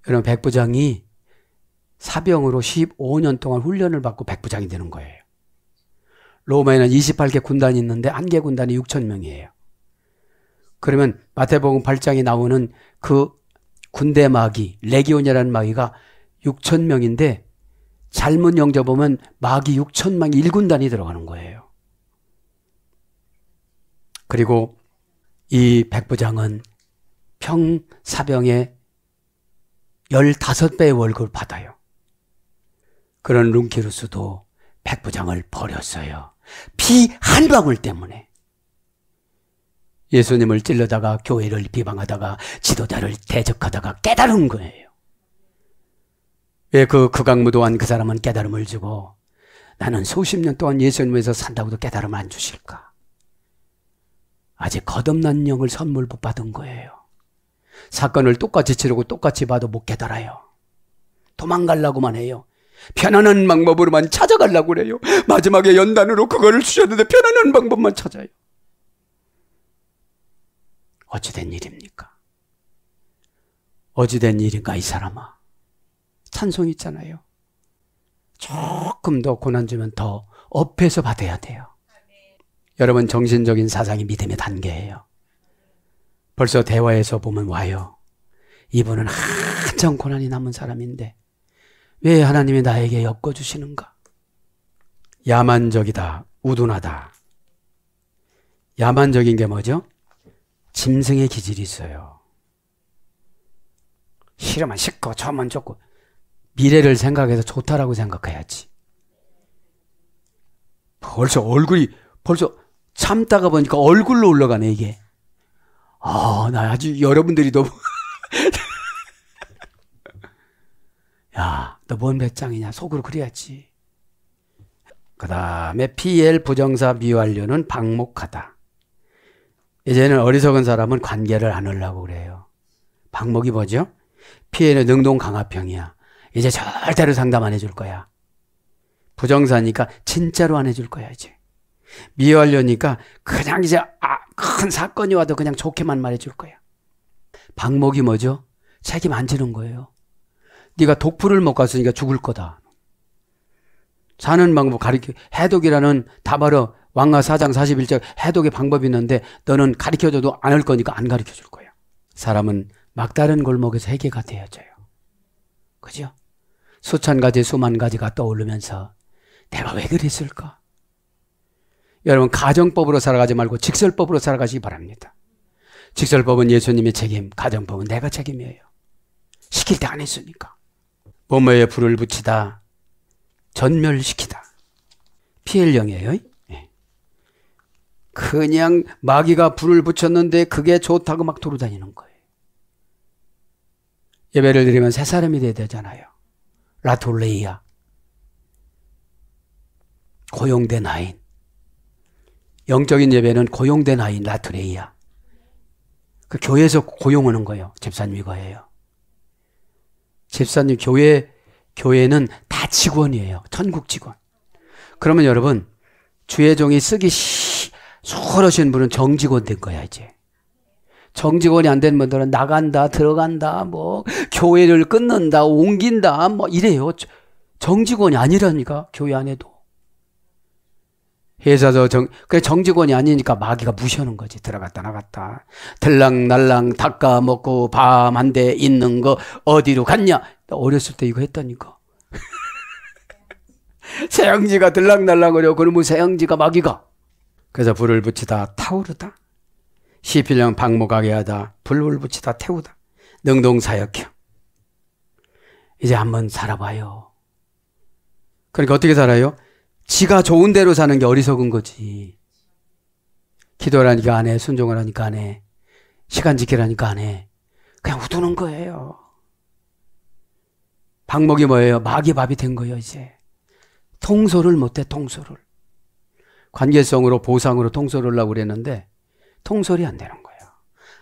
에? 여러분 백 부장이 사병으로 15년 동안 훈련을 받고 백 부장이 되는 거예요. 로마에는 28개 군단이 있는데 한 개 군단이 6천 명이에요. 그러면 마태복음 8장에 나오는 그 군대 마귀, 레기온이라는 마귀가 6천 명인데 잘못 영접 보면 마귀 6천 명 1군단이 들어가는 거예요. 그리고 이 백부장은 평사병의 15배의 월급을 받아요. 그런 룬키루스도 백부장을 버렸어요. 피 한 방울 때문에. 예수님을 찔러다가 교회를 비방하다가 지도자를 대적하다가 깨달은 거예요. 왜 그 극악무도한 그 사람은 깨달음을 주고 나는 수십 년 동안 예수님에서 산다고도 깨달음 안 주실까? 아직 거듭난 영을 선물 못 받은 거예요. 사건을 똑같이 치르고 똑같이 봐도 못 깨달아요. 도망가려고만 해요. 편안한 방법으로만 찾아가려고 그래요. 마지막에 연단으로 그거를 주셨는데 편안한 방법만 찾아요. 어찌된 일입니까? 어찌된 일인가 이 사람아. 찬송 있잖아요. 조금 더 고난 주면 더 업해서 받아야 돼요. 여러분 정신적인 사상이 믿음의 단계예요. 벌써 대화에서 보면 와요. 이분은 한참 고난이 남은 사람인데 왜 하나님이 나에게 엮어주시는가? 야만적이다, 우둔하다. 야만적인 게 뭐죠? 짐승의 기질이 있어요. 싫으면 싫고 좋으면 좋고 미래를 생각해서 좋다라고 생각해야지. 벌써 얼굴이 벌써 참다가 보니까 얼굴로 올라가네 이게. 아, 나 아주 여러분들이 너무 야, 너 뭔 배짱이냐? 속으로 그래야지. 그 다음에 PL 부정사 미완료는 방목하다. 이제는 어리석은 사람은 관계를 안 하려고 그래요. 방목이 뭐죠? PL은 능동 강화평이야. 이제 절대로 상담 안 해줄 거야. 부정사니까 진짜로 안 해줄 거야, 이제. 미완료니까 그냥 이제 아, 큰 사건이 와도 그냥 좋게만 말해줄 거야. 방목이 뭐죠? 책임 안 지는 거예요. 네가 독풀을 못 갔으니까 죽을 거다. 사는 방법 가르쳐 해독이라는 다바로 왕가 사장 41절 해독의 방법이 있는데 너는 가르쳐줘도 안 할 거니까 안 가르쳐 줄 거야. 사람은 막다른 골목에서 해계가 되어져요. 그죠? 수천 가지 수만 가지가 떠오르면서 내가 왜 그랬을까? 여러분 가정법으로 살아가지 말고 직설법으로 살아가시기 바랍니다. 직설법은 예수님의 책임, 가정법은 내가 책임이에요. 시킬 때 안 했으니까. 몸에 불을 붙이다, 전멸시키다. 피엘령이에요. 예. 그냥 마귀가 불을 붙였는데 그게 좋다고 막 돌아다니는 거예요. 예배를 드리면 새 사람이 돼야 되잖아요. 라톨레이아. 고용된 아인. 영적인 예배는 고용된 아인 라톨레이아. 그 교회에서 고용하는 거예요. 집사님 이거예요. 집사님 교회 교회는 다 직원이에요. 천국 직원. 그러면 여러분 주의 종이 쓰기 수월하신 분은 정직원 된 거야 이제. 정직원이 안 된 분들은 나간다, 들어간다, 뭐 교회를 끊는다, 옮긴다, 뭐 이래요. 정직원이 아니라니까 교회 안에도. 회사도 정, 그래 정직원이 아니니까 마귀가 무시하는 거지. 들어갔다 나갔다. 들랑날랑 닦아 먹고 밤 한 대 있는 거 어디로 갔냐? 어렸을 때 이거 했다니까. 새양지가 들락날락거려 그러면 새양지가 마귀가. 그래서 불을 붙이다 타오르다. 시필령 방목하게 하다. 불을 붙이다 태우다. 능동사역혀. 이제 한번 살아봐요. 그러니까 어떻게 살아요? 지가 좋은 대로 사는 게 어리석은 거지. 기도라니까 안 해. 순종을 하니까 안 해. 시간 지키라니까 안 해. 그냥 우두는 거예요. 방목이 뭐예요? 마귀 밥이 된 거예요, 이제. 통솔을 못해, 통솔을. 관계성으로, 보상으로 통솔을 하려고 그랬는데, 통솔이 안 되는 거예요.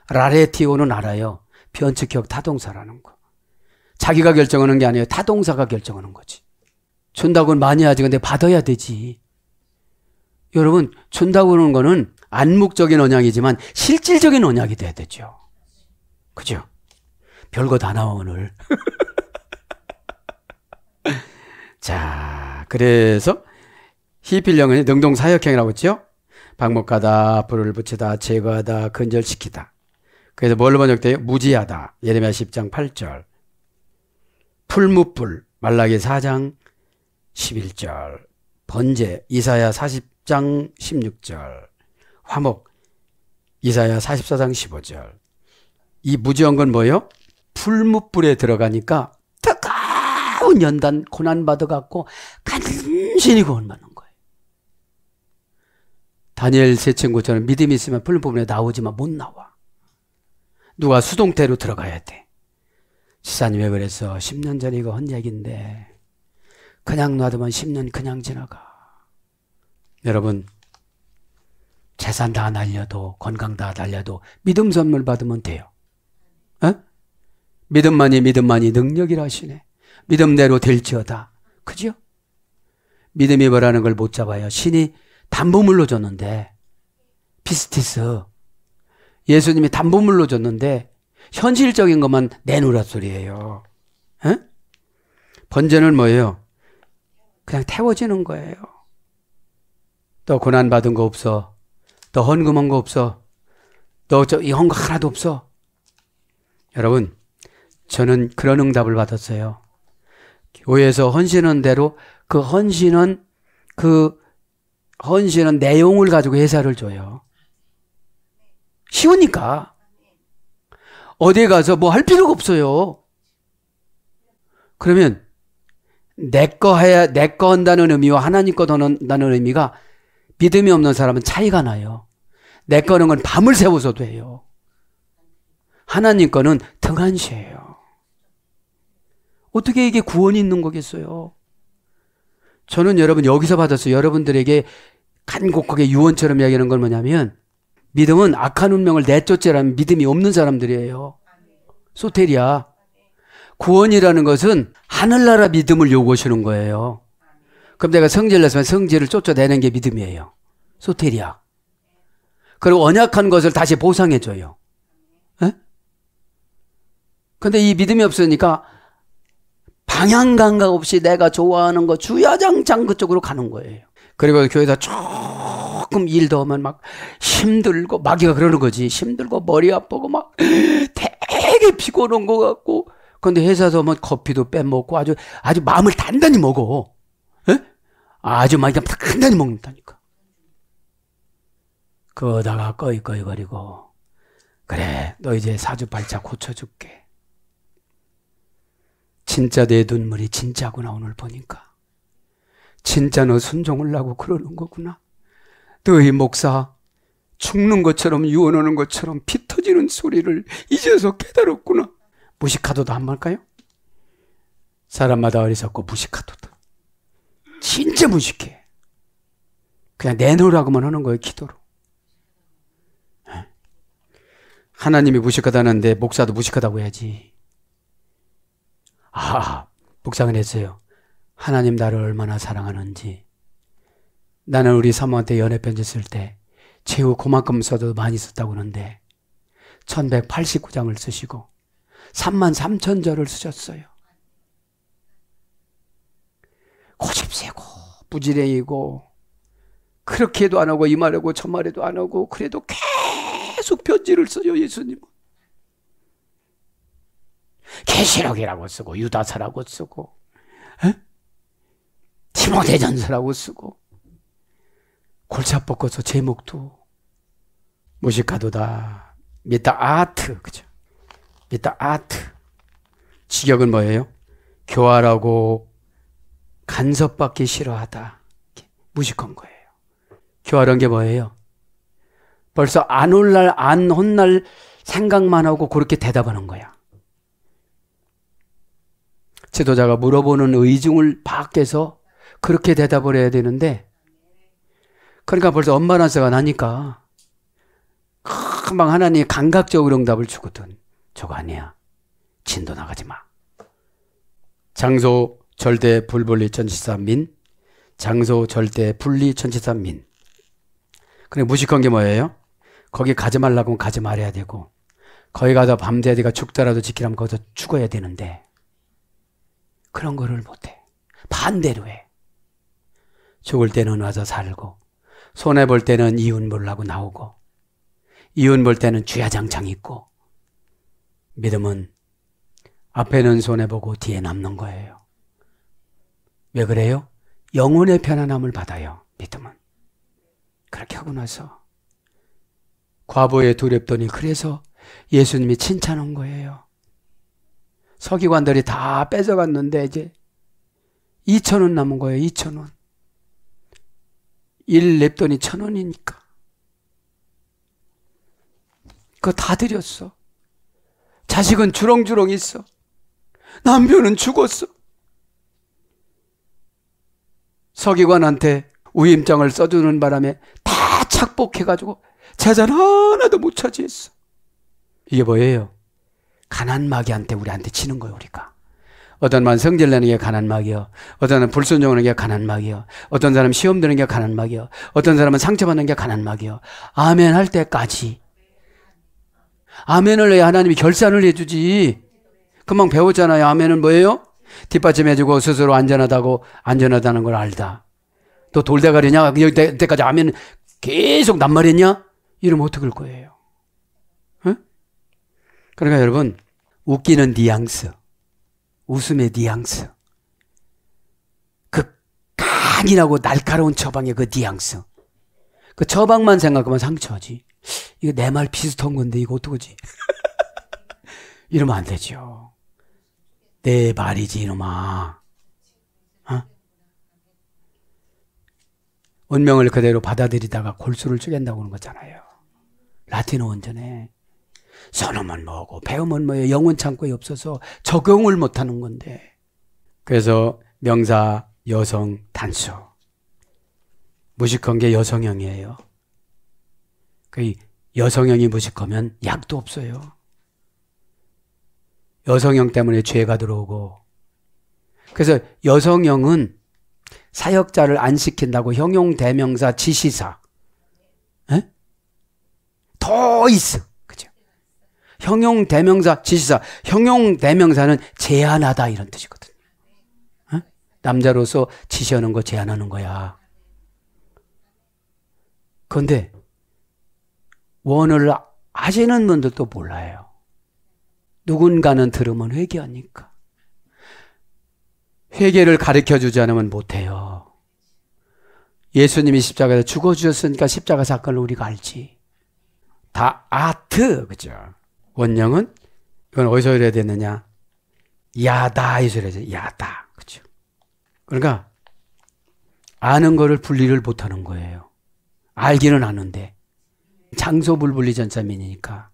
라레티오는 알아요. 변칙격 타동사라는 거. 자기가 결정하는 게 아니에요. 타동사가 결정하는 거지. 준다고는 많이 하지. 근데 받아야 되지. 여러분, 준다고 하는 거는 안목적인 언약이지만 실질적인 언약이 돼야 되죠. 그죠? 별거 다 나와, 오늘. 자, 그래서 히필령은 능동사역형이라고 했죠? 방목하다, 불을 붙이다, 제거하다, 근절시키다. 그래서 뭘로 번역돼요? 무지하다. 예레미야 10장 8절. 풀무불, 말라기 4장 11절. 번제, 이사야 40장 16절. 화목, 이사야 44장 15절. 이 무지한 건 뭐예요? 풀무불에 들어가니까 뜨거운 연단 고난 받아갖고 간신히 구원받는 거예요. 다니엘 세 친구처럼 믿음이 있으면 풀무불에 나오지만 못 나와. 누가 수동태로 들어가야 돼. 지사님 왜 그랬어? 10년 전 이거 한 얘기인데 그냥 놔두면 10년 그냥 지나가. 여러분 재산 다 날려도 건강 다 날려도 믿음 선물 받으면 돼요. 어? 믿음만이 믿음만이 능력이라 하시네. 믿음대로 될지어다. 그죠? 믿음이 뭐라는 걸 못 잡아요. 신이 담보물로 줬는데 피스티스 예수님이 담보물로 줬는데 현실적인 것만 내놓으라 소리예요. 에? 번제는 뭐예요? 그냥 태워지는 거예요. 너 고난 받은 거 없어. 너 헌금한 거 없어. 너 저이 헌거 하나도 없어. 여러분, 저는 그런 응답을 받았어요. 교회에서 헌신한 대로 그 헌신은 그 헌신은 내용을 가지고 회사를 줘요. 쉬우니까. 어디에 가서 뭐 할 필요가 없어요. 그러면 내거 해야, 내 거 한다는 의미와 하나님 거 한다는 의미가 믿음이 없는 사람은 차이가 나요. 내 거는 건 밤을 새워서도 해요. 하나님 거는 등한시예요. 어떻게 이게 구원이 있는 거겠어요? 저는 여러분 여기서 받았어요. 여러분들에게 간곡하게 유언처럼 이야기하는 건 뭐냐면 믿음은 악한 운명을 내쫓으라는 믿음이 없는 사람들이에요. 소테리아. 구원이라는 것은 하늘나라 믿음을 요구하시는 거예요. 그럼 내가 성질을 냈으면 성질을 쫓아내는 게 믿음이에요. 소테리아. 그리고 언약한 것을 다시 보상해줘요. 에? 근데 이 믿음이 없으니까 방향 감각 없이 내가 좋아하는 거 주야장창 그쪽으로 가는 거예요. 그리고 교회에서 조금 일도 하면 막 힘들고 마귀가 그러는 거지. 힘들고 머리 아프고 막 되게 피곤한 것 같고. 근데 회사에서 뭐 커피도 빼먹고 아주 아주 마음을 단단히 먹어. 에? 아주 막 단단히 먹는다니까. 그러다가 꺼이꺼이거리고 그래 너 이제 사주발자 고쳐줄게. 진짜 내 눈물이 진짜구나 오늘 보니까. 진짜 너 순종을 하고 그러는 거구나. 너희 목사 죽는 것처럼 유언하는 것처럼 피 터지는 소리를 이제서 깨달았구나. 무식하도도 한 말까요? 사람마다 어리석고 무식하도도. 진짜 무식해. 그냥 내놓으라고만 하는 거예요, 기도로. 예. 하나님이 무식하다는데 목사도 무식하다고 해야지. 아, 묵상을 했어요. 하나님 나를 얼마나 사랑하는지. 나는 우리 사모한테 연애 편지 쓸 때 최후 그만큼 써도 많이 썼다고 하는데 1189장을 쓰시고 3만 3천 절을 쓰셨어요. 고집세고 부지랭이고 그렇게도 안 하고 이 말하고 저 말에도 안 하고 그래도 계속 편지를 써요 예수님은. 계시록이라고 쓰고 유다서라고 쓰고 에? 디모데전서라고 쓰고 골치 아팠고서 제목도 무식하도다 미타 아트 그죠 미타 아트 직역은 뭐예요? 교활하고 간섭받기 싫어하다 무식한 거예요 교활한 게 뭐예요? 벌써 안 혼날 안 혼날 생각만 하고 그렇게 대답하는 거야 지도자가 물어보는 의중을 밖에서 그렇게 대답을 해야 되는데 그러니까 벌써 엄마란서가 나니까 금방 하나님이 감각적으로 응답을 주거든. 저거 아니야. 진도 나가지 마. 장소 절대 불분리 천지사 민 장소 절대 분리 천지사 민 그래 무식한 게 뭐예요? 거기 가지 말라고 가지 말아야 되고 거기 가서 밤새디가 죽더라도 지키라면 거기서 죽어야 되는데 그런 거를 못해. 반대로 해. 죽을 때는 와서 살고, 손해 볼 때는 이윤 보려고 나오고, 이윤 볼 때는 주야장창 있고, 믿음은 앞에는 손해보고 뒤에 남는 거예요. 왜 그래요? 영혼의 편안함을 받아요, 믿음은. 그렇게 하고 나서, 과부에 두렵더니 그래서 예수님이 칭찬한 거예요. 서기관들이 다 뺏어갔는데 이제 2천 원 남은 거예요. 2천 원. 1 냈더니 천 원이니까. 그거 다 드렸어. 자식은 주렁주렁 있어. 남편은 죽었어. 서기관한테 우임장을 써주는 바람에 다 착복해가지고 재산 하나도 못 차지했어. 이게 뭐예요? 가난마귀한테 우리한테 치는 거예요, 우리가. 어떤 만 성질 내는 게 가난마귀요. 어떤 사람은 불순종하는 게 가난마귀요. 어떤 사람은 시험 드는 게 가난마귀요. 어떤 사람은 상처받는 게 가난마귀요. 아멘 할 때까지. 아멘을 해야 하나님이 결산을 해주지. 금방 배웠잖아요. 아멘은 뭐예요? 뒷받침해주고 스스로 안전하다고, 안전하다는 걸 알다. 너 돌대가리냐? 여기 때까지 하면 계속 낱말했냐? 이러면 어떡할 거예요? 어? 그러니까 여러분, 웃기는 뉘앙스, 웃음의 뉘앙스, 그 강인하고 날카로운 처방의 그 뉘앙스, 그 처방만 생각하면 상처지. 이거 내 말 비슷한 건데 이거 어떡하지? 이러면 안 되죠. 내 말이지 이놈아. 어? 운명을 그대로 받아들이다가 골수를 쪼갠다고 하는 거잖아요. 라틴어 원전에 선험은 뭐고 배움은 뭐예요. 영혼 창고에 없어서 적용을 못하는 건데. 그래서 명사 여성 단수 무식한 게 여성형이에요. 그 여성형이 무식하면 약도 없어요. 여성형 때문에 죄가 들어오고 그래서 여성형은 사역자를 안 시킨다고 형용 대명사 지시사 에? 더 있어 그죠 형용 대명사 지시사 형용 대명사는 제한하다 이런 뜻이거든요 에? 남자로서 지시하는 거 제한하는 거야 그런데 원을 하시는 분들도 몰라요 누군가는 들으면 회개하니까. 회개를 가르쳐 주지 않으면 못해요. 예수님이 십자가에서 죽어주셨으니까 십자가 사건을 우리가 알지. 다 아트, 그죠? 원령은 이건 어디서 이래야 되느냐? 야다, 이래야 돼. 야다. 그죠? 그러니까 아는 거를 분리를 못 하는 거예요. 알기는 아는데. 장소불분리 전자민이니까.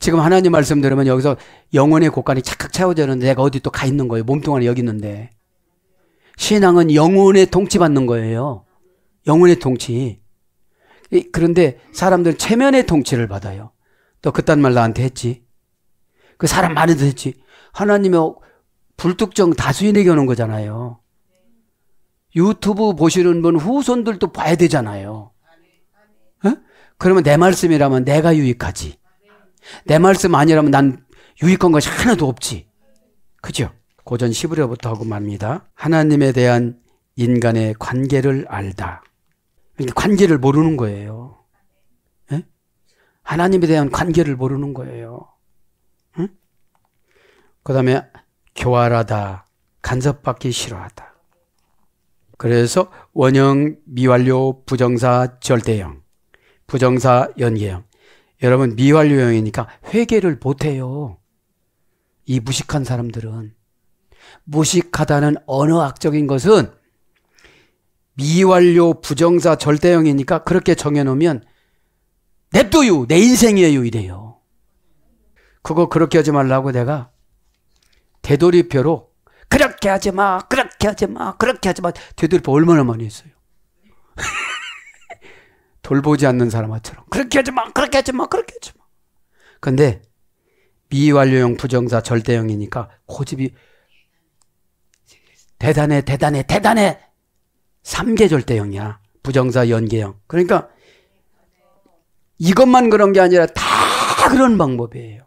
지금 하나님 말씀 들으면 여기서 영혼의 곳간이 착각 채워지는데 내가 어디 또 가 있는 거예요. 몸뚱 아리 여기 있는데. 신앙은 영혼의 통치 받는 거예요. 영혼의 통치. 그런데 사람들 체면의 통치를 받아요. 너 그딴 말 나한테 했지? 그 사람 많이도 했지? 하나님의 불특정 다수인에게 오는 거잖아요. 유튜브 보시는 분 후손들도 봐야 되잖아요. 어? 그러면 내 말씀이라면 내가 유익하지. 내 말씀 아니라면 난 유익한 것이 하나도 없지. 그죠? 고전 시부려부터 하고 말입니다. 하나님에 대한 인간의 관계를 알다. 관계를 모르는 거예요. 예? 하나님에 대한 관계를 모르는 거예요. 응? 그 다음에 교활하다. 간섭받기 싫어하다. 그래서 원형, 미완료, 부정사, 절대형, 부정사, 연계형. 여러분 미완료형이니까 회개를 못해요. 이 무식한 사람들은 무식하다는 언어학적인 것은 미완료 부정사 절대형이니까 그렇게 정해놓으면 냅둬요 내 인생이에요 이래요. 그거 그렇게 하지 말라고 내가 되돌이표로 그렇게 하지 마 그렇게 하지 마 그렇게 하지 마 되돌이표 얼마나 많이 했어요. 돌보지 않는 사람처럼 그렇게 하지 마, 그렇게 하지 마, 그렇게 하지 마. 근데 미완료형 부정사 절대형이니까 고집이 대단해, 대단해, 대단해. 3개 절대형이야. 부정사 연계형. 그러니까 이것만 그런 게 아니라 다 그런 방법이에요.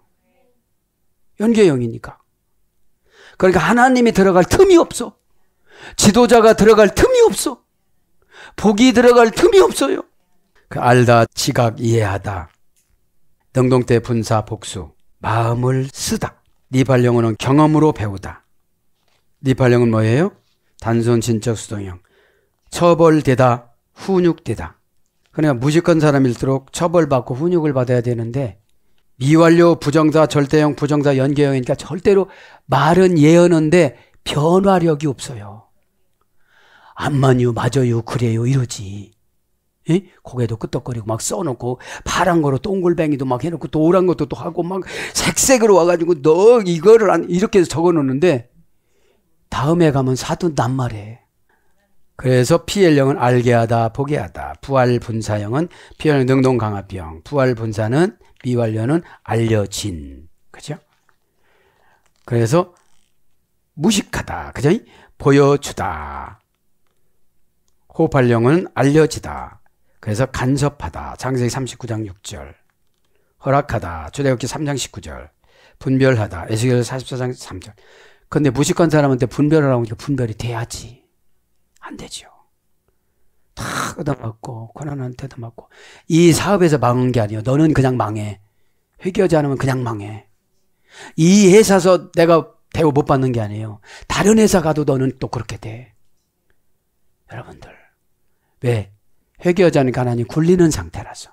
연계형이니까. 그러니까 하나님이 들어갈 틈이 없어. 지도자가 들어갈 틈이 없어. 복이 들어갈 틈이 없어요. 그 알다, 지각, 이해하다. 능동태 분사 복수. 마음을 쓰다. 니발령어는 경험으로 배우다. 니발령은 뭐예요? 단순 진적 수동형. 처벌되다, 훈육되다. 그러니까 무식한 사람일수록 처벌받고 훈육을 받아야 되는데 미완료 부정사 절대형 부정사 연계형이니까 절대로 말은 예언인데 변화력이 없어요. 안만요 맞아요 그래요 이러지. 예? 고개도 끄덕거리고 막 써놓고 파란 거로 동글뱅이도 막 해놓고 노란 것도 또 하고 막 색색으로 와가지고 너 이거를 안 이렇게 해서 적어놓는데 다음에 가면 사도 낱말해. 그래서 피엘령은 알게 하다, 보게 하다. 부활 분사형은 피엘 능동 강화병. 부활 분사는 미완료는 알려진. 그죠? 그래서 무식하다. 그죠? 보여주다. 호발령은 알려지다. 그래서 간섭하다. 장세기 39장 6절. 허락하다. 주대역기 3장 19절. 분별하다. 에스겔 44장 3절. 근데 무식한 사람한테 분별하라고 하니까 분별이 돼야지. 안 되죠. 다 얻어맞고 고난한테도 맞고 이 사업에서 망한 게 아니에요. 너는 그냥 망해. 회개하지 않으면 그냥 망해. 이 회사에서 내가 대우 못 받는 게 아니에요. 다른 회사 가도 너는 또 그렇게 돼. 여러분들 왜 회개하지 않으니까 하나님 굴리는 상태라서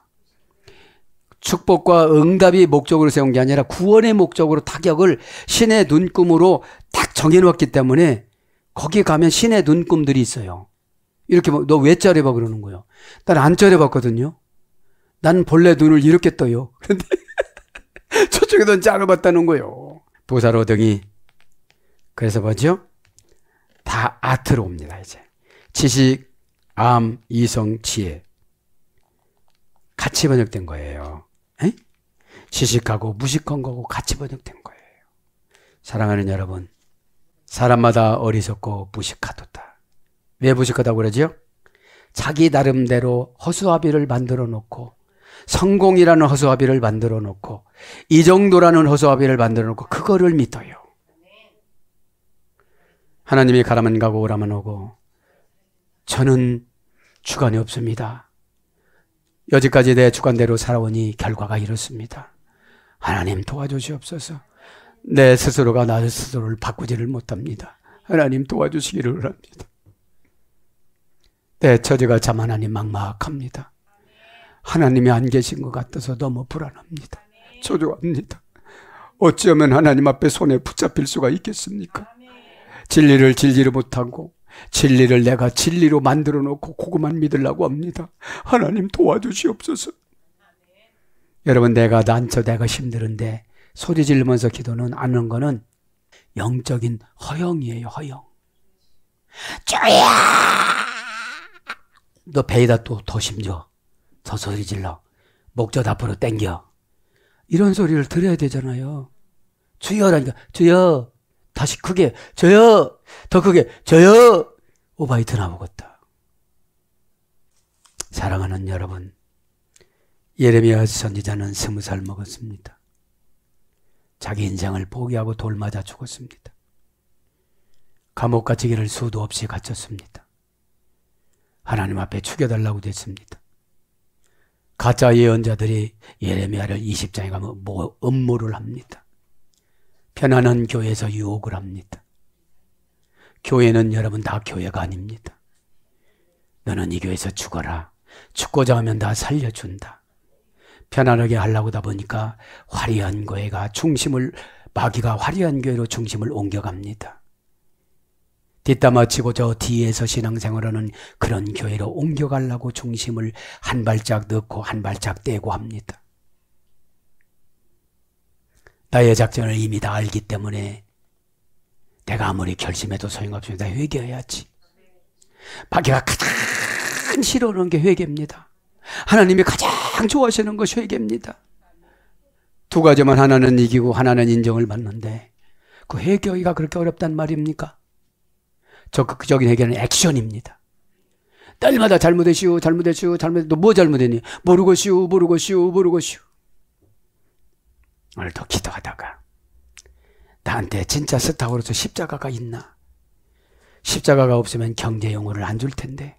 축복과 응답이 목적으로 세운 게 아니라 구원의 목적으로 타격을 신의 눈금으로 딱 정해놓았기 때문에 거기 가면 신의 눈금들이 있어요. 이렇게 뭐, 너왜 짜려봐 그러는 거예요. 난 안 짜려봤거든요. 난 본래 눈을 이렇게 떠요. 그런데 저쪽에 넌 짜려봤다는 거예요. 보살로 등이 그래서 뭐죠? 다 아트로 옵니다 이제. 지식, 암, 이성, 지혜 같이 번역된 거예요. 에? 지식하고 무식한 거고 같이 번역된 거예요. 사랑하는 여러분, 사람마다 어리석고 무식하도다. 왜 무식하다고 그러죠? 자기 나름대로 허수아비를 만들어 놓고 성공이라는 허수아비를 만들어 놓고 이 정도라는 허수아비를 만들어 놓고 그거를 믿어요. 하나님이 가라면 가고 오라면 오고 저는 주관이 없습니다. 여지까지 내 주관대로 살아오니 결과가 이렇습니다. 하나님 도와주시옵소서. 내 스스로가 나 스스로를 바꾸지를 못합니다. 하나님 도와주시기를 합니다. 내 처지가 참 하나님 막막합니다. 하나님이 안 계신 것 같아서 너무 불안합니다. 초조합니다. 어찌하면 하나님 앞에 손에 붙잡힐 수가 있겠습니까? 진리를 진리로 못하고 진리를 내가 진리로 만들어 놓고 그것만 믿으려고 합니다. 하나님 도와주시옵소서. 여러분 내가 난처 내가 힘들은데 소리 지르면서 기도는 않는 거는 영적인 허영이에요 허영. 쪼야! 너 배에다 또 더 심져. 더 소리 질러. 목젖 앞으로 땡겨. 이런 소리를 들어야 되잖아요. 주여라니까 주여 다시 크게 저요 더 크게 저요 오바이트 나보겠다. 사랑하는 여러분 예레미야 선지자는 스무 살 먹었습니다. 자기 인생을 포기하고 돌 맞아 죽었습니다. 감옥 갇히기를 수도 없이 갇혔습니다. 하나님 앞에 죽여달라고 됐습니다. 가짜 예언자들이 예레미야를 20장에 가면 뭐 음모를 합니다. 편안한 교회에서 유혹을 합니다. 교회는 여러분 다 교회가 아닙니다. 너는 이 교회에서 죽어라. 죽고자 하면 다 살려준다. 편안하게 하려고 다 보니까 화려한 교회가 중심을 마귀가 화려한 교회로 중심을 옮겨갑니다. 뒷담화치고 저 뒤에서 신앙생활하는 그런 교회로 옮겨가려고 중심을 한 발짝 넣고 한 발짝 떼고 합니다. 나의 작전을 이미 다 알기 때문에 내가 아무리 결심해도 소용없습니다. 회개해야지. 마귀가 가장 싫어하는 게 회개입니다. 하나님이 가장 좋아하시는 것이 회개입니다. 두 가지만 하나는 이기고 하나는 인정을 받는데 그 회개가 그렇게 어렵단 말입니까? 적극적인 회개는 액션입니다. 날마다 잘못했시오, 잘못했시오, 잘못했, 너뭐 잘못했니? 모르고시오, 모르고시오, 모르고시오. 오늘도 기도하다가 나한테 진짜 스타워로서 십자가가 있나? 십자가가 없으면 경제 용어를 안 줄 텐데.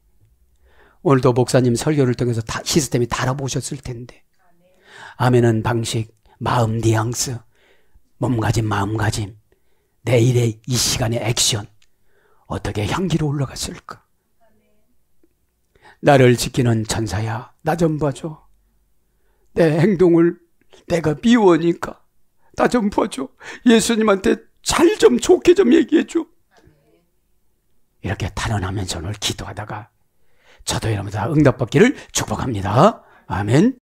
오늘도 목사님 설교를 통해서 다 시스템이 달아보셨을 텐데. 아멘은 방식, 마음 뉘앙스, 몸가짐, 마음가짐, 내일의 이 시간의 액션, 어떻게 향기로 올라갔을까? 나를 지키는 천사야, 나 좀 봐줘. 내 행동을 내가 미워니까 나 좀 봐줘. 예수님한테 잘 좀 좋게 좀 얘기해줘. 이렇게 탄원하면서 오늘 기도하다가 저도 여러분 다 응답받기를 축복합니다. 아멘.